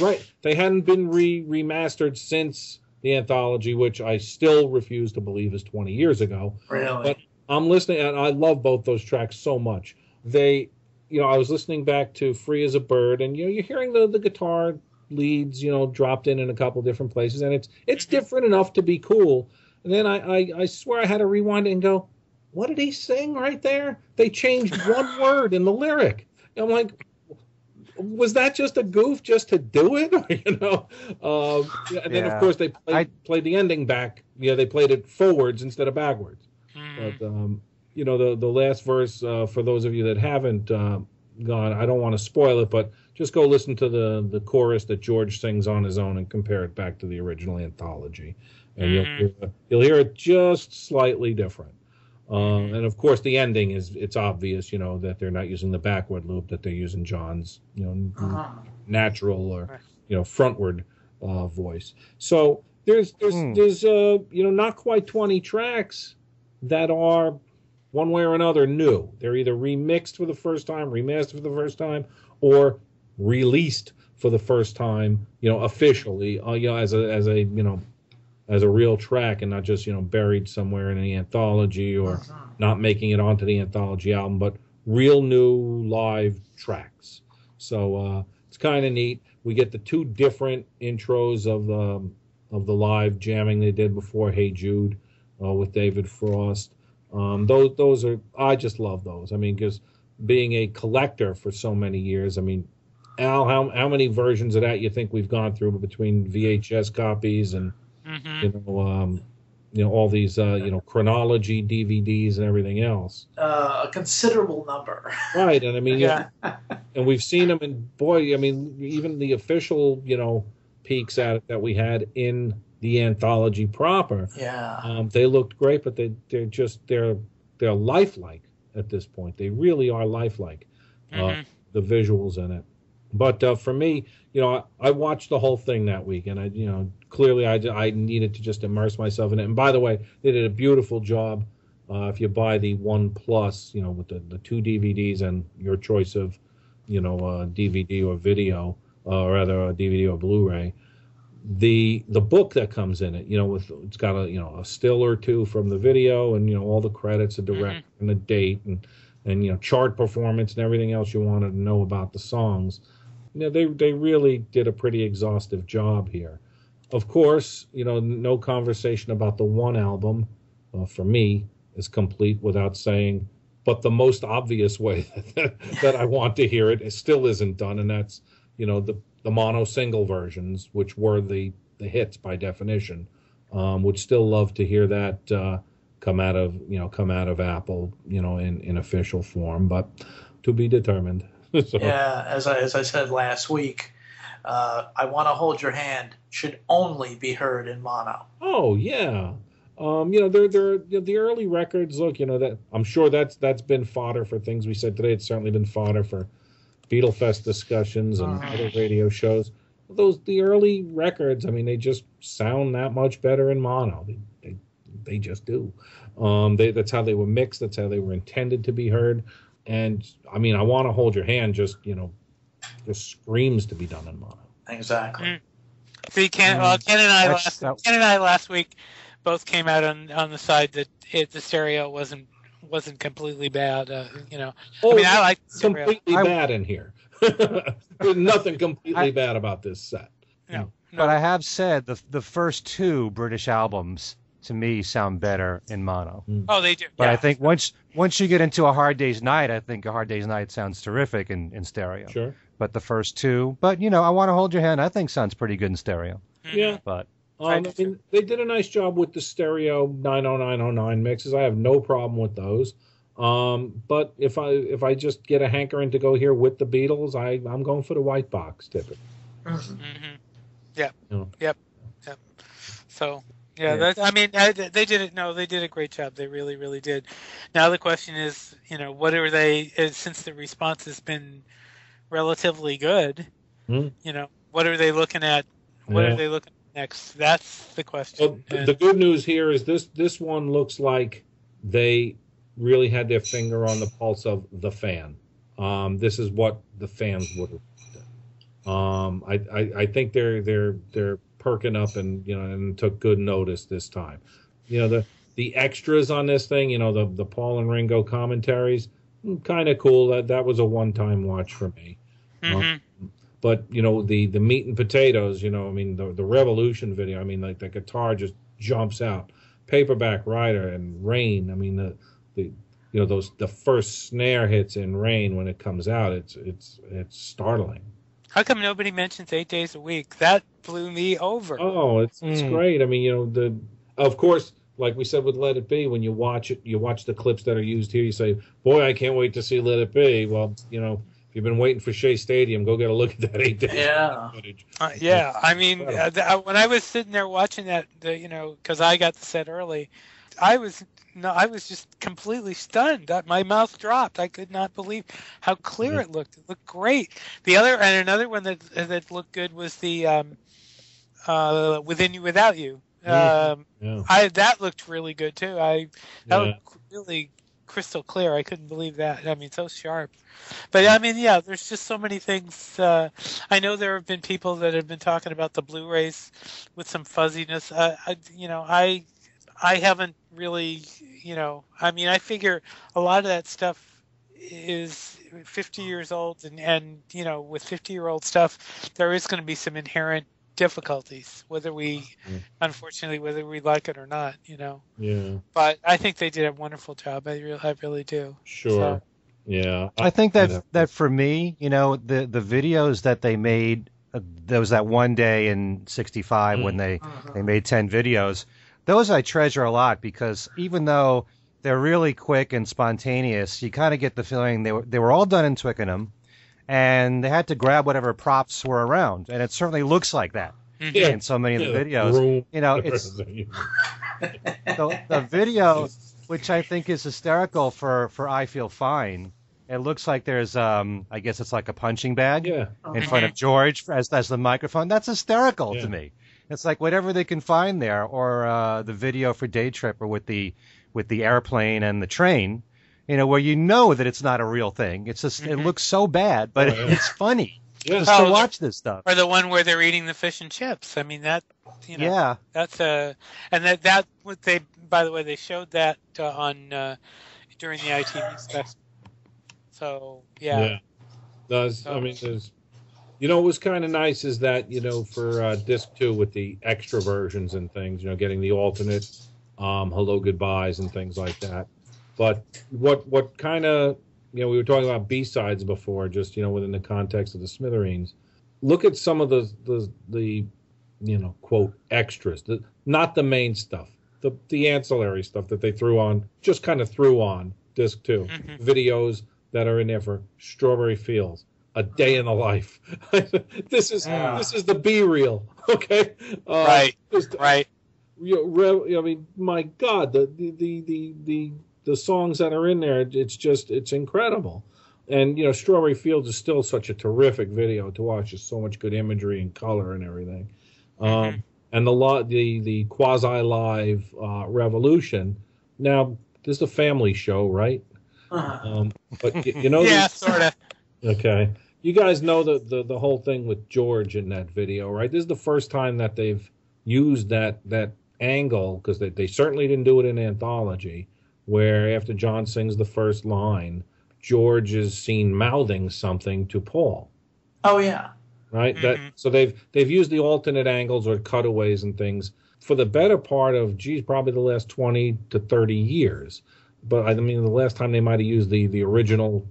right. They hadn't been re remastered since the anthology, which I still refuse to believe is 20 years ago. Really. But- I'm listening, and I love both those tracks so much. They, you know, I was listening back to "Free as a Bird," and you know, you're hearing the the guitar leads, you know, dropped in in a couple different places, and it's it's Mhm. different enough to be cool. And then I, I I swear I had to rewind it and go, what did he sing right there? They changed one word in the lyric. I'm like, was that just a goof just to do it? you know, um, yeah, and then Yeah. of course they played, I- played the ending back. Yeah, they played it forwards instead of backwards. Mhm. But um, you know, the the last verse uh, for those of you that haven't uh, gone, I don't want to spoil it, but just go listen to the the chorus that George sings on his own and compare it back to the original anthology, and Mhm. you'll hear, you'll hear it just slightly different. Uh, and of course, the ending is it's obvious, you know, that they're not using the backward loop, that they're using John's, you know, Uh-huh. natural or you know frontward uh, voice. So there's there's Hmm. there's uh you know not quite 20 tracks that are one way or another new. They're either remixed for the first time, remastered for the first time, or released for the first time, you know, officially, uh, you know, as a as a you know as a real track and not just you know buried somewhere in an anthology or Uh-huh. not making it onto the anthology album, but real new live tracks. So uh, it's kind of neat. We get the two different intros of the of the live jamming they did before Hey Jude uh, with David Frost. Um, those those are I just love those. I mean, because being a collector for so many years, I mean, Al, how how many versions of that you think we've gone through between VHS copies and Mhm. you know um, you know all these uh, you know chronology DVDs and everything else. Uh, a considerable number. Right, and I mean, Yeah. and we've seen them, and boy, I mean, even the official, you know, peaks at it that we had in the anthology proper, Yeah. um, they looked great, but they they're just they're they're lifelike at this point. They really are lifelike, uh, Mhm. the visuals in it. But uh, for me, you know, I, I watched the whole thing that week, and I, you know, clearly I, I needed to just immerse myself in it. And by the way, they did a beautiful job. Uh, if you buy the One Plus, you know, with the, the two DVDs and your choice of, you know, uh, DVD or video, uh, or rather a DVD or Blu-ray, the the book that comes in it, you know, with it's got a you know a still or two from the video, and you know all the credits, the direct and the date, and and you know chart performance and everything else you wanted to know about the songs. You know, they they really did a pretty exhaustive job here. Of course, you know, no conversation about the one album uh, for me is complete without saying, but the most obvious way that, I want to hear it, it still isn't done, and that's you know the the mono single versions, which were the the hits by definition. Um, would still love to hear that uh, come out of you know come out of Apple, you know, in in official form, but to be determined. so, Yeah, as I, as I said last week, uh, I Want to Hold Your Hand should only be heard in mono. Oh yeah. Um, you know, they're, they're the early records. Look, you know that I'm sure that's that's been fodder for things we said today. It's certainly been fodder for Beatlefest discussions and Mhm. other radio shows. Those the early records. I mean, they just sound that much better in mono. They they, they just do. Um, they, that's how they were mixed. That's how they were intended to be heard. And I mean, I want to hold your hand. Just you know, just screams to be done in mono. Exactly. Mm. See, Ken, well, Ken and I last that- Ken and I last week both came out on on the side that it, the stereo wasn't wasn't completely bad. Uh, you know, Oh, I mean, I like the stereo. completely I- bad in here. There's nothing completely I- bad about this set. No, But I have said the the first two British albums to me sound better in mono. oh, they do. But I think once once you get into a Hard Day's Night, I think a Hard Day's Night sounds terrific in, in stereo. Sure. But the first two, but you know, I want to hold your hand. I think sounds pretty good in stereo. Mhm. Yeah. But Um, I I mean, they did a nice job with the stereo 90909 mixes. I have no problem with those. Um, but if I if I just get a hankering to go here with the Beatles, I I'm going for the white box typically. Mhm. hmm Yeah. No. Yep. Yep. So yeah, Yeah. that I mean I, they did it. No, they did a great job. They really, really did. Now the question is, you know, what are they? uh, Since the response has been relatively good, Hmm. you know, what are they looking at? What Yeah. are they looking at next? That's the question. Well, And- the good news here is this this one looks like they really had their finger on the pulse of the fan. Um, this is what the fans would have. Um, I, I, I think they're they're they're perking up and you know and took good notice this time. You know the the extras on this thing. You know the the Paul and Ringo commentaries, kind of cool. That that was a one time watch for me Mhm. but you know the the meat and potatoes you know i mean the the revolution video i mean like the guitar just jumps out paperback rider and rain i mean the the you know those the first snare hits in rain when it comes out it's it's it's startling How come nobody mentions eight days a week? That blew me over. oh it's it's Mm. great i mean you know the of course like we said with let it be when you watch it you watch the clips that are used here you say boy i can't wait to see let it be well you know if you've been waiting for Shea Stadium, go get a look at that eight days Yeah. footage. Uh, yeah, I mean, uh, th- uh, when I was sitting there watching that, the, you know, because I got the set early, I was no, I was just completely stunned. My mouth dropped. I could not believe how clear Yeah. it looked. It looked great. The other and another one that that looked good was the um, uh, Within You Without You. Mhm. Um, Yeah. I that looked really good too. I that Yeah. looked really crystal clear. I couldn't believe that. I mean, so sharp. But I mean, yeah, there's just so many things. Uh, I know there have been people that have been talking about the Blu-rays with some fuzziness. Uh, I, you know, I I haven't really, you know, I mean, I figure a lot of that stuff is 50 years old, and and you know, with 50 year old stuff, there is going to be some inherent difficulties, whether we, Mm. unfortunately, whether we like it or not, you know. Yeah. But I think they did a wonderful job. I really, I really do. Sure. Yeah. I think that Yeah. that for me, you know, the the videos that they made, uh, there was that one day in '65 when they they made ten videos. Those I treasure a lot because even though they're really quick and spontaneous, you kind of get the feeling they were they were all done in Twickenham, and they had to grab whatever props were around, and it certainly looks like that. Yeah. in so many of the videos. room- You know, it's the, the video, which I think is hysterical for for I Feel Fine. It looks like there's, um, I guess it's like a punching bag yeah. in front of George as as the microphone. That's hysterical Yeah. to me. It's like whatever they can find there, or uh, the video for Day Tripper with the with the airplane and the train. You know, where you know that it's not a real thing. It's just it Mhm. looks so bad, but Oh, yeah. it's funny Yeah. just Oh, to watch this stuff. Or the one where they're eating the fish and chips. I mean that, you know, yeah, that's a, and that that what they. By the way, they showed that uh, on uh, during the ITV special. So yeah, Does I mean there's you know what was kind of nice is that you know for uh, disc two with the extra versions and things you know getting the alternate um, hello goodbyes and things like that. But what what kind of you know we were talking about B sides before, just you know within the context of the Smithereens. Look at some of the the the you know quote extras, the, not the main stuff, the the ancillary stuff that they threw on, just kind of threw on disc 2 Mhm. videos that are in there for Strawberry Fields, a day in the life. this is Yeah. this is the B reel, okay? Uh, Right. just, right. you know, re- I mean, my God, the the, the the the the songs that are in there, it's just it's incredible. And you know, Strawberry Fields is still such a terrific video to watch. There's so much good imagery and color and everything. Um, Mhm. and the lo- the the quasi live uh, Revolution. Now, this is a family show, right? Uh-huh. Um, but y- you know, yeah, sort of. Okay. You guys know the, the, the whole thing with George in that video, right? This is the first time that they've used that that angle because they, they certainly didn't do it in Anthology, where after John sings the first line, George is seen mouthing something to Paul, Oh yeah. right? That Mhm. so they've they've used the alternate angles or cutaways and things for the better part of geez, probably the last twenty to thirty years. But I mean, the last time they might have used the the original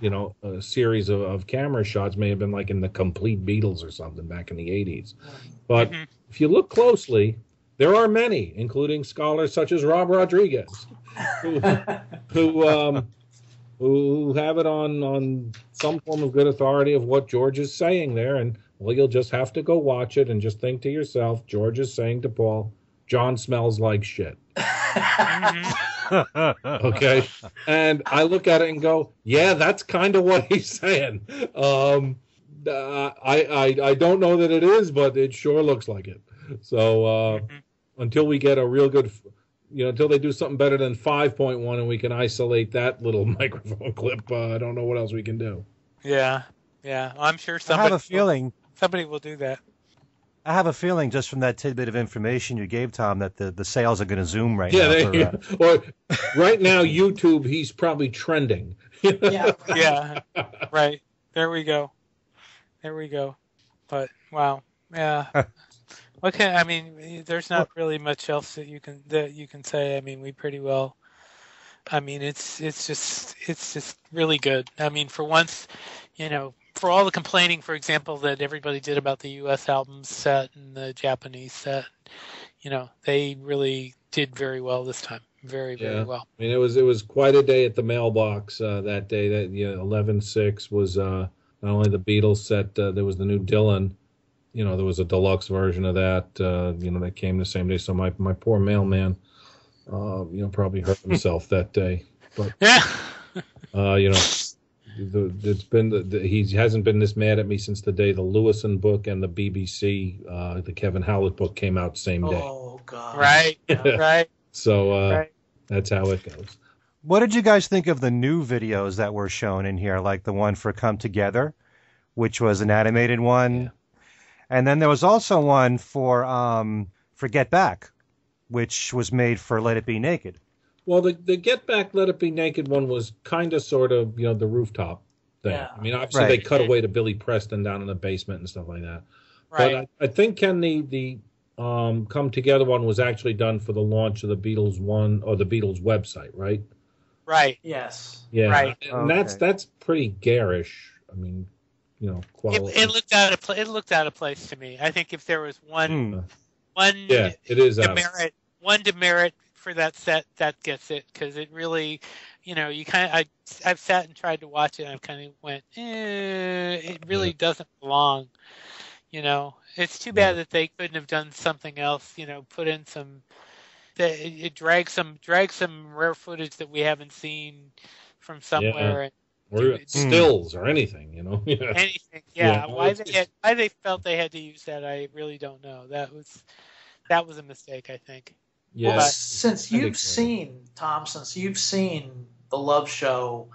you know, a series of, of camera shots may have been like in the complete Beatles or something back in the 80s. But Mhm. if you look closely, there are many, including scholars such as Rob Rodriguez, who, who um who have it on on some form of good authority of what George is saying there, and well, you'll just have to go watch it and just think to yourself, George is saying to Paul, John smells like shit. Okay, and I look at it and go, yeah, that's kind of what he's saying. Um, uh, I, I I don't know that it is, but it sure looks like it. So uh, Mhm. until we get a real good, you know, until they do something better than 5.1 and we can isolate that little microphone clip, uh, I don't know what else we can do. Yeah, yeah. I'm sure I have a feeling. somebody will do that. I have a feeling just from that tidbit of information you gave, Tom, that the, the sales are going to zoom right Yeah, now. they, for, uh, or right now YouTube, he's probably trending. yeah. Yeah, right. There we go. There we go. But wow, yeah. what can I mean? There's not really much else that you can that you can say. I mean, we pretty well. I mean, it's it's just it's just really good. I mean, for once, you know, for all the complaining, for example, that everybody did about the U.S. album set and the Japanese set, you know, they really did very well this time. Very very Yeah. well. I mean, it was it was quite a day at the mailbox uh, that day. That you know, eleven six was uh, not only the Beatles set. Uh, there was the new Dylan. You know, there was a deluxe version of that. Uh, you know, that came the same day. So my my poor mailman, uh, you know, probably hurt himself that day. Yeah. Uh, you know, the, it's been the, the, he hasn't been this mad at me since the day the Lewisohn book and the BBC, uh, the Kevin Howlett book came out same day. Oh God. right. Right. So uh, Right. that's how it goes. what did you guys think of the new videos that were shown in here, like the one for Come Together, which was an animated one, Yeah. and then there was also one for um, for Get Back, which was made for Let It Be Naked. Well, the the Get Back, Let It Be Naked one was kind of sort of you know the rooftop thing. Yeah. I mean, obviously they cut away to Billy Preston down in the basement and stuff like that. Right. But I, I think Ken the the um, Come Together one was actually done for the launch of the Beatles one or the Beatles website, right? right. Yes. Yeah, Right. And that's Okay. that's pretty garish. I mean, you know, It, quality. it looked out of pla- it looked out of place to me. I think if there was one Hmm. one yeah, it is out. of- demerit one demerit for that set, that gets it because it really, you know, you kind of I I've sat and tried to watch it and I've kind of went, eh, it really doesn't belong. You know, it's too bad that they couldn't have done something else. You know, put in some that it, it drags some drag some rare footage that we haven't seen from somewhere and or stills or anything, you know. Yeah. anything. Yeah, Yeah, why they had, why they felt they had to use that, I really don't know. That was that was a mistake, I think. Yeah. Well, since you've seen Tom, since you've seen the Love Show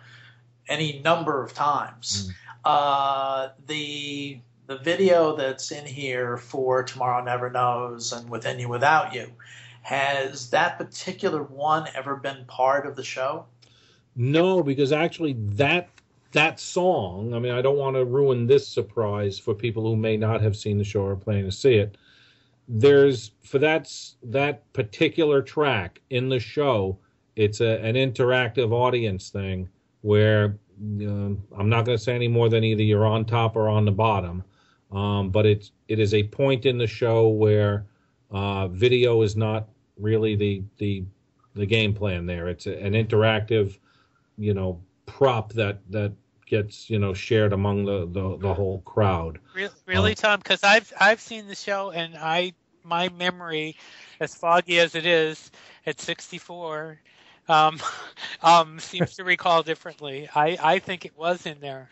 any number of times, uh, the the video that's in here for Tomorrow Never Knows and Within You Without You, has that particular one ever been part of the show? No, because actually that that song, I mean, I don't want to ruin this surprise for people who may not have seen the show or planning to see it. There's for that's that particular track in the show, it's a, an interactive audience thing where um, I'm not going to say any more than either you're on top or on the bottom, um, but it's it is a point in the show where uh, video is not really the the the game plan there. It's a, an interactive you know prop that that gets you know shared among the the, the whole crowd Really, really Uh, Tom? Because I've I've seen the show and I my memory, as foggy as it is at 64, um, um, seems to recall differently. I I think it was in there,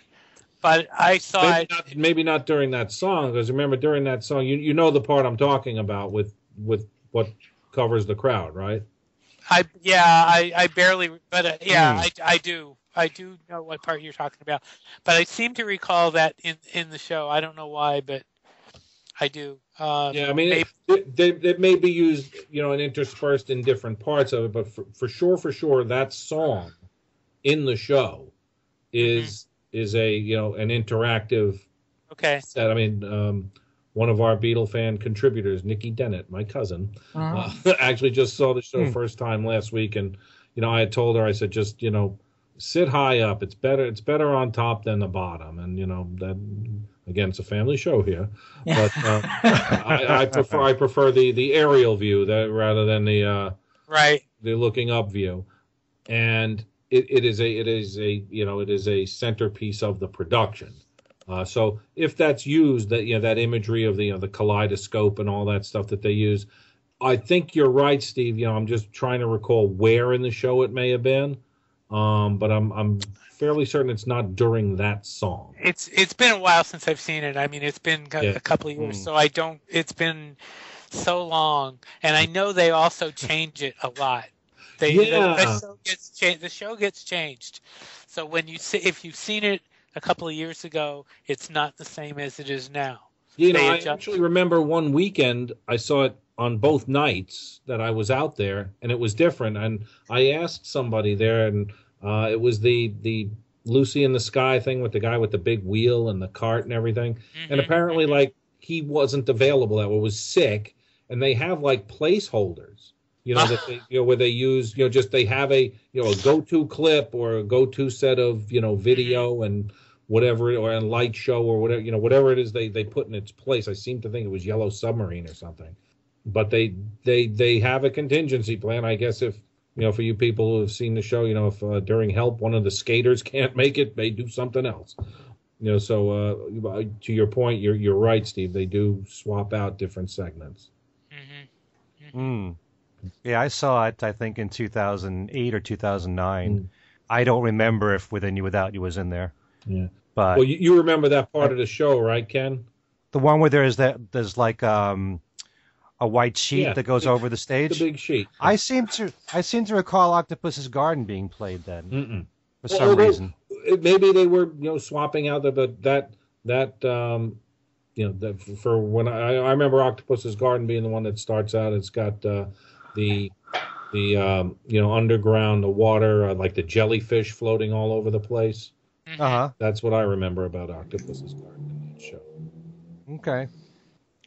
but I saw maybe it. not, maybe not during that song because remember during that song you you know the part I'm talking about with with what covers the crowd right I yeah, I, I barely, but uh, yeah, Hmm. I, I do, I do know what part you're talking about, but I seem to recall that in in the show. I don't know why, but I do. Um, yeah I mean maybe- it, it, it may be used you know and interspersed in different parts of it but for, for sure for sure that song in the show is is a you know an interactive okay, set I mean um one of our Beatle fan contributors, Nikki Dennett, my cousin, uh, actually just saw the show Hmm. first time last week and you know i had told her i said just you know sit high up. It's better it's better on top than the bottom. And you know that again it's a family show here but uh, I, I prefer i prefer the the aerial view that rather than the uh right, the looking up view. And it, it is a it is a you know it is a centerpiece of the production. Uh, so if that's used, that you know that imagery of the you know, the kaleidoscope and all that stuff that they use, I think you're right, Steve. You know, I'm just trying to recall where in the show it may have been, um, but I'm I'm fairly certain it's not during that song. It's it's been a while since I've seen it. I mean, it's been a, Yeah. a couple of years, Mm. so I don't. It's been so long, and I know they also change it a lot. They the- the, show gets cha- the show gets changed. So when you see if you've seen it a couple of years ago, it's not the same as it is now. You know, They I actually remember one weekend I saw it on both nights that I was out there, and it was different. And I asked somebody there, and uh, it was the the Lucy in the Sky thing with the guy with the big wheel and the cart and everything. And Mhm. apparently, like he wasn't available. That was sick, and they have like placeholders. You know, that they, you know where they use you know just they have a you know a go to clip or a go to set of you know video and whatever or a light show or whatever you know whatever it is they they put in its place. I seem to think it was Yellow Submarine or something, but they they they have a contingency plan. I guess if you know for you people who have seen the show, you know if uh, during help one of the skaters can't make it, they do something else. You know, so uh, to your point, you're you're right, Steve. They do swap out different segments. Mhm. Mm. Yeah, I saw it. I think in 2008 or 2009. Mm. I don't remember if Within You Without You was in there. Yeah. But Well, you, you remember that part of the show, right, Ken? the one where there's that there's like um a white sheet Yeah, that goes over the stage. The big sheet. I seem to I seem to recall Octopus's Garden being played then Mm-mm. for Well, some reason. maybe they were you know swapping out the but that that um you know that for when I I remember Octopus's Garden being the one that starts out. It's got uh, the the um you know underground the water uh, like the jellyfish floating all over the place. Mhm. Uh huh. That's what I remember about Octopus's Garden in that show. Okay.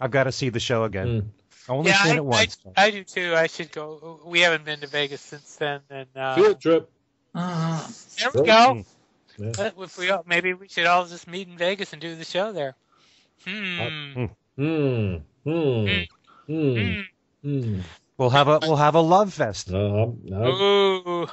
I've got to see the show again. Mm. I only Yeah, seen I, it once. I, I do too. I should go. We haven't been to Vegas since then, and uh, Field trip. Mhm. there we go. Yeah. Uh, If we all, maybe we should all just meet in Vegas and do the show there. Hmm. Hmm. Hmm. Hmm. Hmm. Hmm. we'll have a we'll have a love fest. No, I'm- I'm- Ooh.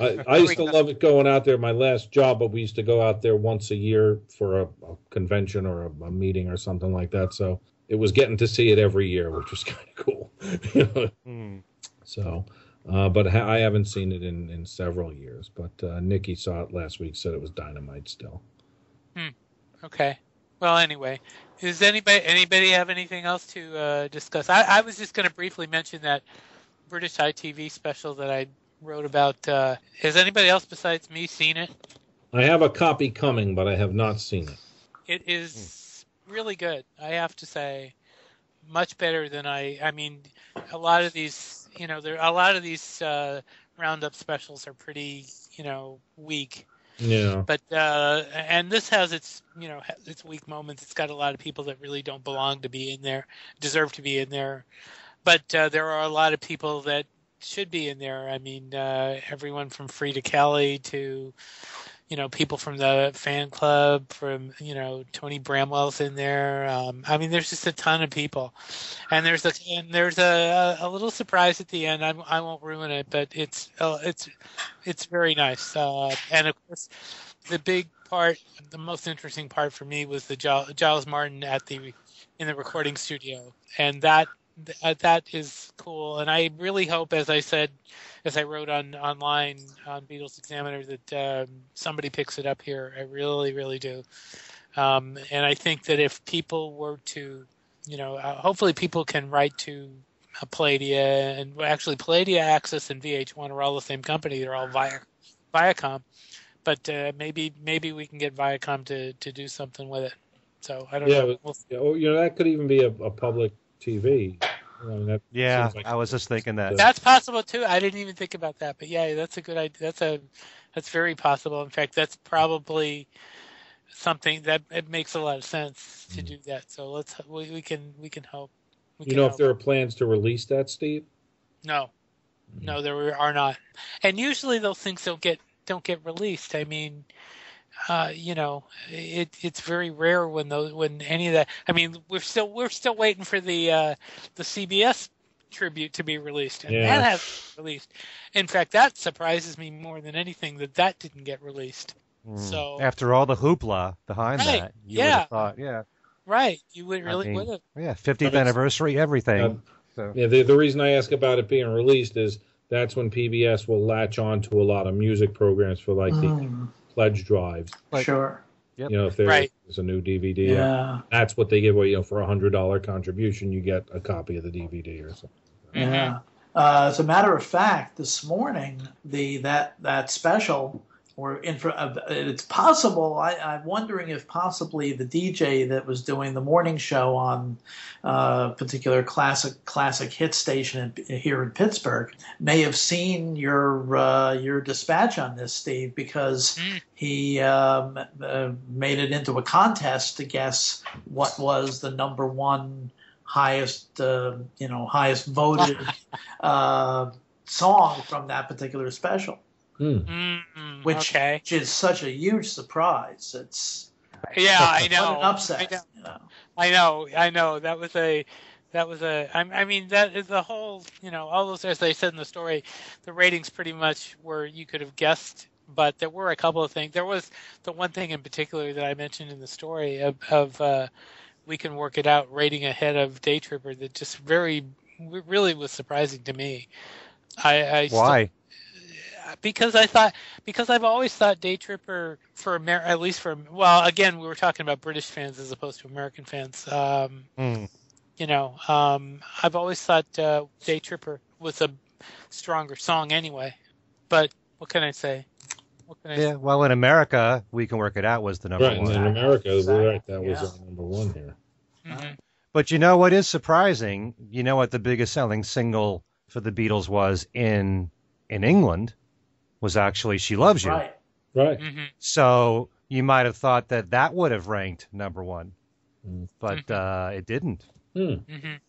I, I used to love it going out there. My last job, but we used to go out there once a year for a, a convention or a, a meeting or something like that. So it was getting to see it every year, which was kind of cool. You know, Hmm. so, uh, but ha- I haven't seen it in, in several years. But uh, Nikki saw it last week, said it was dynamite still. Okay. Well, anyway, does anybody anybody have anything else to uh, discuss? I, I was just going to briefly mention that British ITV special that I wrote about. Uh, has anybody else besides me seen it? I have a copy coming, but I have not seen it. It is really good. I have to say, much better than I. I mean, a lot of these, you know, there a lot of these uh, roundup specials are pretty, you know, weak. Yeah. But uh, and this has its, you know, its weak moments. It's got a lot of people that really don't belong to be in there, deserve to be in there. But uh, there are a lot of people that should be in there. I mean, uh, everyone from Freda Kelly to, you know, people from the fan club, from you know, Tony Bramwell's in there. Um, I mean, there's just a ton of people, and there's a and there's a, a little surprise at the end. I, I won't ruin it, but it's uh, it's it's very nice. Uh, and of course, the big part, the most interesting part for me was the Giles, Martin at the in the recording studio, and that uh, that is cool. And I really hope, as I said, as I wrote on online on Beatles Examiner, that um, somebody picks it up here. I really, really do. Um, and I think that if people were to, you know, uh, hopefully people can write to uh, Palladia and actually Palladia Access and VH1 are all the same company. They're all via Viacom, but uh, maybe maybe we can get Viacom to to do something with it. So I don't Yeah, know. We'll, Yeah, oh, you know, that could even be a, a public TV. I mean, that Yeah, like- I was just thinking that. that's possible too. I didn't even think about that, but yeah, that's a good idea. That's a that's very possible. In fact, that's probably something that it makes a lot of sense to mm. do that. So let's we, we can we can help. We You can know if there are plans to release that, Steve? No, no, there are not. And usually those things don't get don't get released. I mean, uh, you know, it it's very rare when those when any of that. I mean, we're still we're still waiting for the uh, the CBS tribute to be released, and Yeah. that has been released. In fact, that surprises me more than anything that that didn't get released. Mm. So- after all the hoopla behind Right, that, you yeah. would have thought, yeah, Right? You would really mean, would have. yeah, 50th it's- anniversary, everything. so. Yeah, the, the reason I ask about it being released is that's when PBS will latch on to a lot of music programs for like the Mm, pledge drives. Like- sure. Yep. You know, if there's Right. a new DVD, Yeah. that's what they give away. You know, for a hundred dollar contribution, you get a copy of the DVD or something. Yeah. Uh, as a matter of fact, this morning the that that special or in fr- uh, it's possible. I, I'm wondering if possibly the DJ that was doing the morning show on a particular classic classic hit station in, here in Pittsburgh may have seen your uh, your dispatch on this, Steve, because Mm. he um, uh, made it into a contest to guess what was the number one highest uh, you know highest voted uh, song from that particular special. Mm, which okay. which is such a huge surprise. It's Yeah, I know. an upset. I know. You know? I know, I know. That was a, that was a. I, I mean, that is the whole. You know, all those as they said in the story, the ratings pretty much were you could have guessed, but there were a couple of things. There was the one thing in particular that I mentioned in the story of, of uh, we can work it out rating ahead of Day Tripper that just very really was surprising to me. I, I still- Why? Because I thought because I've always thought Day Tripper for Amer- at least for well again we were talking about British fans as opposed to American fans. Um, Mm. you know, um, I've always thought uh, Day Tripper was a stronger song anyway. But what can I say? What can I Yeah, well, in America, we can work it out was the number Right, one. in America, Exactly. right, that was Yeah. number one here. say? Mhm. But you know what is surprising? You know what the biggest selling single for the Beatles was in in England was actually "She Loves You." Right. Right. Mhm. So you might have thought that that would have ranked number one, Mm. but uh, it didn't. Hmm. Mhm.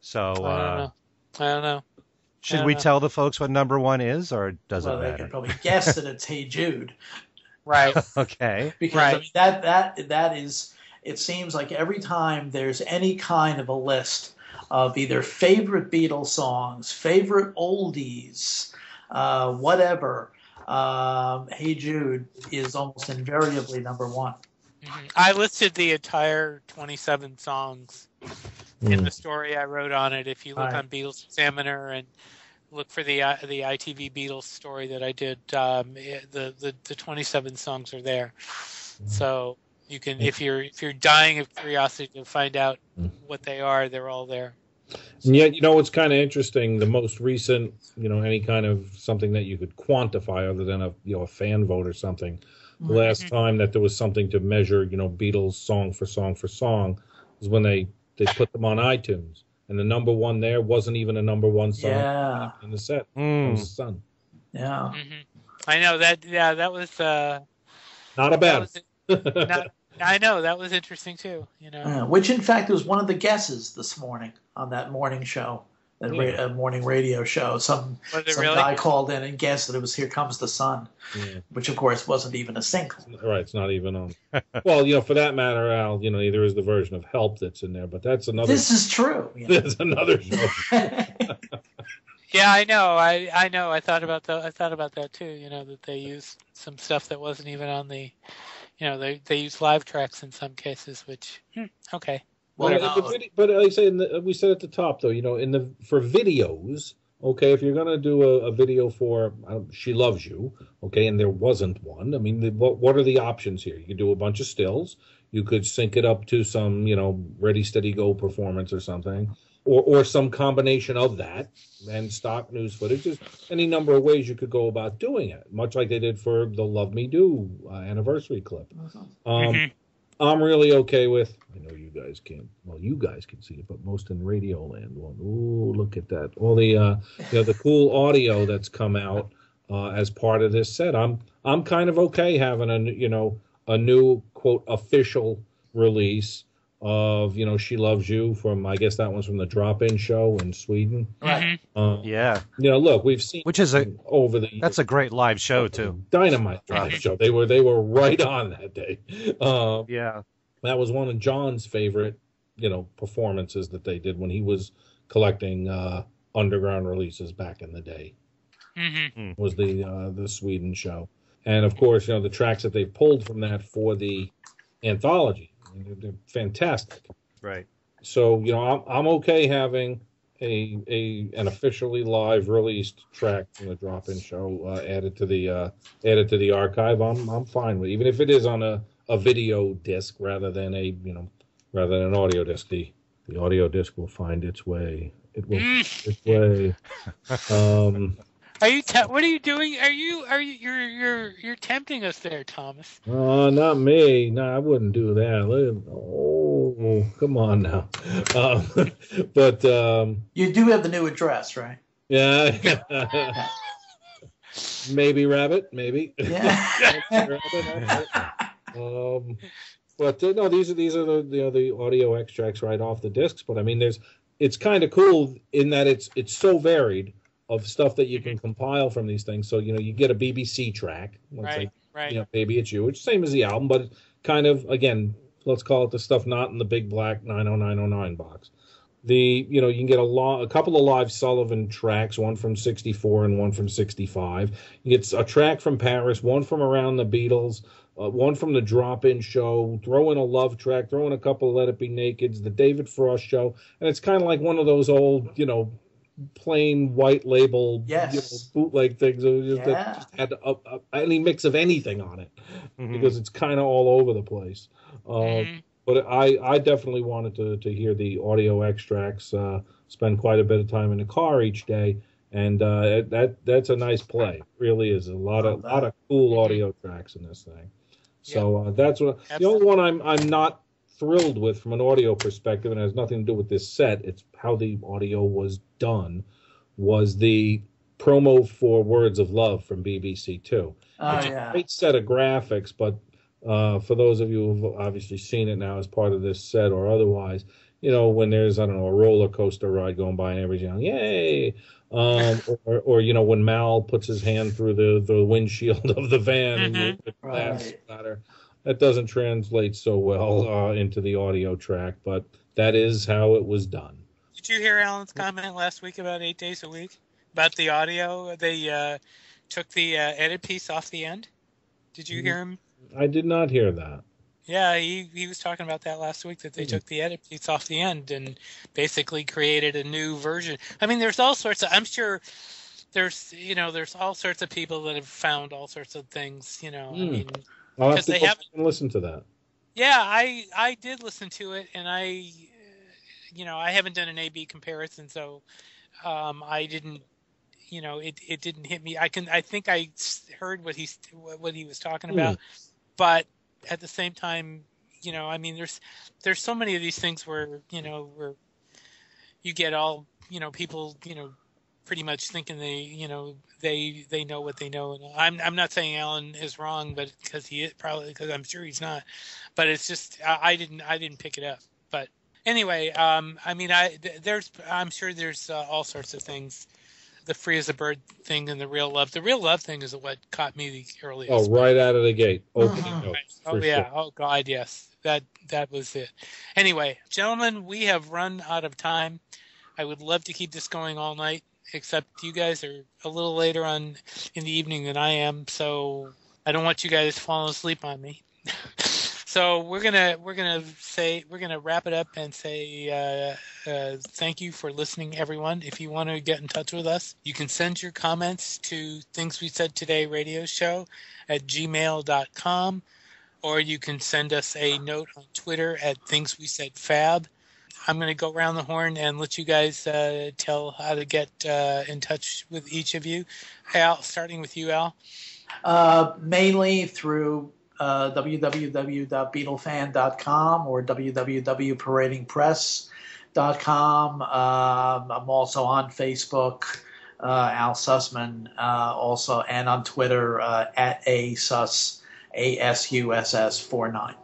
So I don't uh, know. I don't know. should we don't know. tell the folks what number one is, or does well, it they matter? probably guess that it's "Hey Jude." Right. Okay. because right. I mean, that that that is it seems like every time there's any kind of a list of either favorite Beatles songs, favorite oldies, uh, whatever, um, "Hey Jude" is almost invariably number one. Mhm. I listed the entire 27 songs in Hmm. the story I wrote on it. If you look Right. on Beatles Examiner and look for the uh, the ITV Beatles story that I did, um, it- the, the the 27 songs are there. So you can, if you're if you're dying of curiosity to find out Mm. what they are, they're all there. And yet, you know, it's kind of interesting. The most recent, you know, any kind of something that you could quantify other than a, you know, a fan vote or something. The last time that there was something to measure, you know, Beatles song for song for song was when they they put them on iTunes, and the number one there wasn't even a number one song Yeah, in the set. It Hmm. was the Sun. yeah. hmm I know that. Yeah, that was. Uh, Not a bad. was not, I know that was interesting too. You know. Yeah, which in fact was one of the guesses this morning on that morning show, that ra- Yeah. uh, morning radio show. Some some really? guy called in and guessed that it was "Here Comes the Sun," Yeah. which of course wasn't even a single. Right, it's not even on. well, you know, for that matter, Al, you know, there is the version of Help that's in there, but that's another. This is true. you know. That's another show. Yeah, I know. I I know. I thought about that. I thought about that too. You know that they used some stuff that wasn't even on the. You know, they they use live tracks in some cases, which hmm, okay. well, Well, no, the vid- but like I say, in the, we said at the top though, you know, in the for videos, okay, if you're gonna do a, a video for um, "She Loves You," okay, and there wasn't one. I mean, the, what what are the options here? You could do a bunch of stills. You could sync it up to some, you know, Ready Steady Go performance or something, or or some combination of that and stock news footage. There's any number of ways you could go about doing it, much like they did for the "Love Me Do" uh, anniversary clip. Um, Mhm. I'm really okay with. I know you guys can't. Well, you guys can see it, but most in Radio Land won't. Ooh, look at that! All the uh, you know the cool audio that's come out uh, as part of this set. I'm I'm kind of okay having a you know a new quote official release of you know She Loves You from I guess that one's from the Drop In show in Sweden. right. Mhm. Uh, Yeah, You know, look, we've seen which is a over the that's a great live show too. dynamite drive show. They were they were right on that day. Uh, Yeah. that was one of John's favorite, you know, performances that they did when he was collecting uh, underground releases back in the day. hmm Was the uh, the Sweden show, and of course, you know the tracks that they pulled from that for the anthology. They're, they're fantastic. Right. So you know, I'm I'm okay having a a an officially live released track from the drop in show uh, added to the uh, added to the archive. I'm I'm fine with it. even if it is on a, a video disc rather than a you know rather than an audio disc. The the audio disc will find its way. It will its way. Um, Are you? Te- what are you doing? Are you? Are you? You're you're you're tempting us there, Thomas. uh, not me. No, I wouldn't do that. Oh, come on now. Um, but um, You do have the new address, right? yeah. maybe rabbit, maybe. Yeah. um, but uh, no, these are these are the you know, the audio extracts right off the discs. But I mean, there's it's kind of cool in that it's it's so varied of stuff that you can compile from these things. So you know, you get a BBC track, Right. Right. you know, maybe it's you, which is same as the album, but kind of again, let's call it the stuff not in the big black 90909 box. The you know you can get a lot, a couple of live Sullivan tracks, one from '64 and one from '65. You get a track from Paris, one from around the Beatles, uh, one from the Drop-In Show. Throw in a love track, throw in a couple of Let It Be Nakeds, the David Frost Show, and it's kind of like one of those old you know plain white label Yes. you know, bootleg things. It just- that Yeah. just had a, a, any mix of anything on it Mhm. because it's kind of all over the place. Uh, Mhm. But I, I definitely wanted to, to hear the audio extracts. Uh, spend quite a bit of time in the car each day, and uh, that that's a nice play. Really is a lot of lot of cool audio tracks in this thing. So uh, that's what the only one I'm I'm not thrilled with from an audio perspective, and it has nothing to do with this set. It's how the audio was done. Was the promo for Words of Love from BBC Two Oh it's a yeah. great set of graphics, but uh, for those of you who've obviously seen it now as part of this set or otherwise, you know, when there's I don't know a roller coaster ride going by and everybody's yelling "Yay!" Um, or, or you know when Mal puts his hand through the, the windshield of the van and Mhm. the glass Right. That doesn't translate so well uh, into the audio track, but that is how it was done. Did you hear Allan's comment last week about eight days a week about the audio? They uh, took the uh, edit piece off the end. Did you hear him? I did not hear that. Yeah, he, he was talking about that last week that they Mhm. took the edit piece off the end and basically created a new version. I mean, there's all sorts of. I'm sure there's you know there's all sorts of people that have found all sorts of things. You know, I Hmm. mean, Because they haven't- back and listen to that. Yeah, I I did listen to it, and I, you know, I haven't done an A/B comparison, so um, I didn't, you know, it, it didn't hit me. I can I think I heard what he's what he was talking Hmm. about, but at the same time, you know, I mean, there's there's so many of these things where you know where you get all you know people you know pretty much thinking they you know they they know what they know and i'm i'm not saying Allan is wrong but because he is probably because i'm sure he's not but it's just I, I didn't i didn't pick it up but anyway um i mean i there's i'm sure there's uh, all sorts of things the free as a bird thing and the real love the real love thing is what caught me the earliest Oh, right out of the gate, opening notes. Oh yeah. sure. Oh god, yes. That that was it. Anyway, gentlemen, we have run out of time. I would love to keep this going all night, except you guys are a little later on in the evening than I am, so I don't want you guys falling asleep on me. so we're gonna we're gonna say we're gonna wrap it up and say uh, uh, thank you for listening, everyone. If you want to get in touch with us, you can send your comments to things we said today radio show at gmail.com or you can send us a note on Twitter at Things We Said Fab. I'm going to go around the horn and let you guys uh, tell how to get uh, in touch with each of you. Al, starting with you, Al. Uh, mainly through uh, www.beatlefan.com or www.paradingpress.com. Um, I'm also on Facebook, uh, Al Sussman, uh, also, and on Twitter uh, at a sus a s u s s four nine.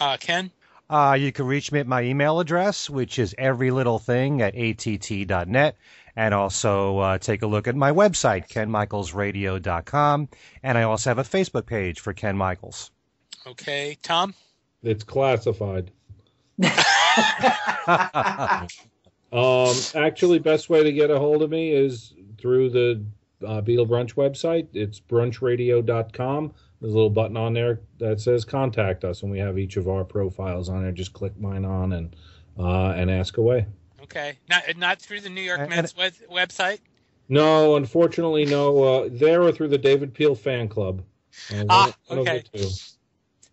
Uh, Ken. Uh, you can reach me at my email address, which is everylittlething at att.net. And also uh, take a look at my website, kenmichaelsradio.com. And I also have a Facebook page for Ken Michaels. Okay. Tom. It's classified. Um, actually, best way to get a hold of me is through the uh, Beatle Brunch website. It's brunchradio.com. There's a little button on there that says contact us, and we have each of our profiles on there. Just click mine on and uh, and ask away. Okay, not not through the New York And- Mets web, website. No, unfortunately, no. Uh, there or through the David Peel fan club. Uh, one- Ah, one okay.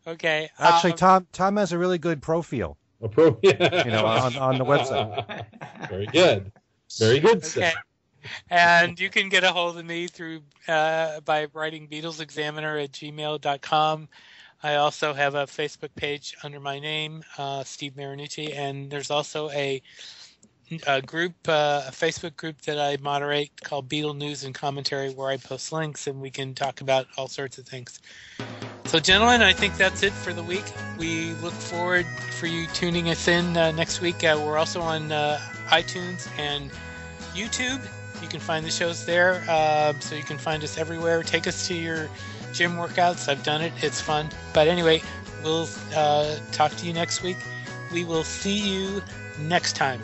Okay, Actually, um, Tom Tom has a really good profile. Appro- yeah. You know, on- on the website. Very good. Very good. sir. And you can get a hold of me through uh, by writing BeatlesExaminer at gmail.com. I also have a Facebook page under my name, uh, Steve Marinucci, and there's also a, a group, uh, a Facebook group that I moderate called Beatle News and Commentary, where I post links and we can talk about all sorts of things. So, gentlemen, I think that's it for the week. We look forward for you tuning us in uh, next week. Uh, we're also on uh, iTunes and YouTube. You can find the shows there, uh, so you can find us everywhere. Take us to your gym workouts. I've done it; it's fun. But anyway, we'll uh, talk to you next week. We will see you next time.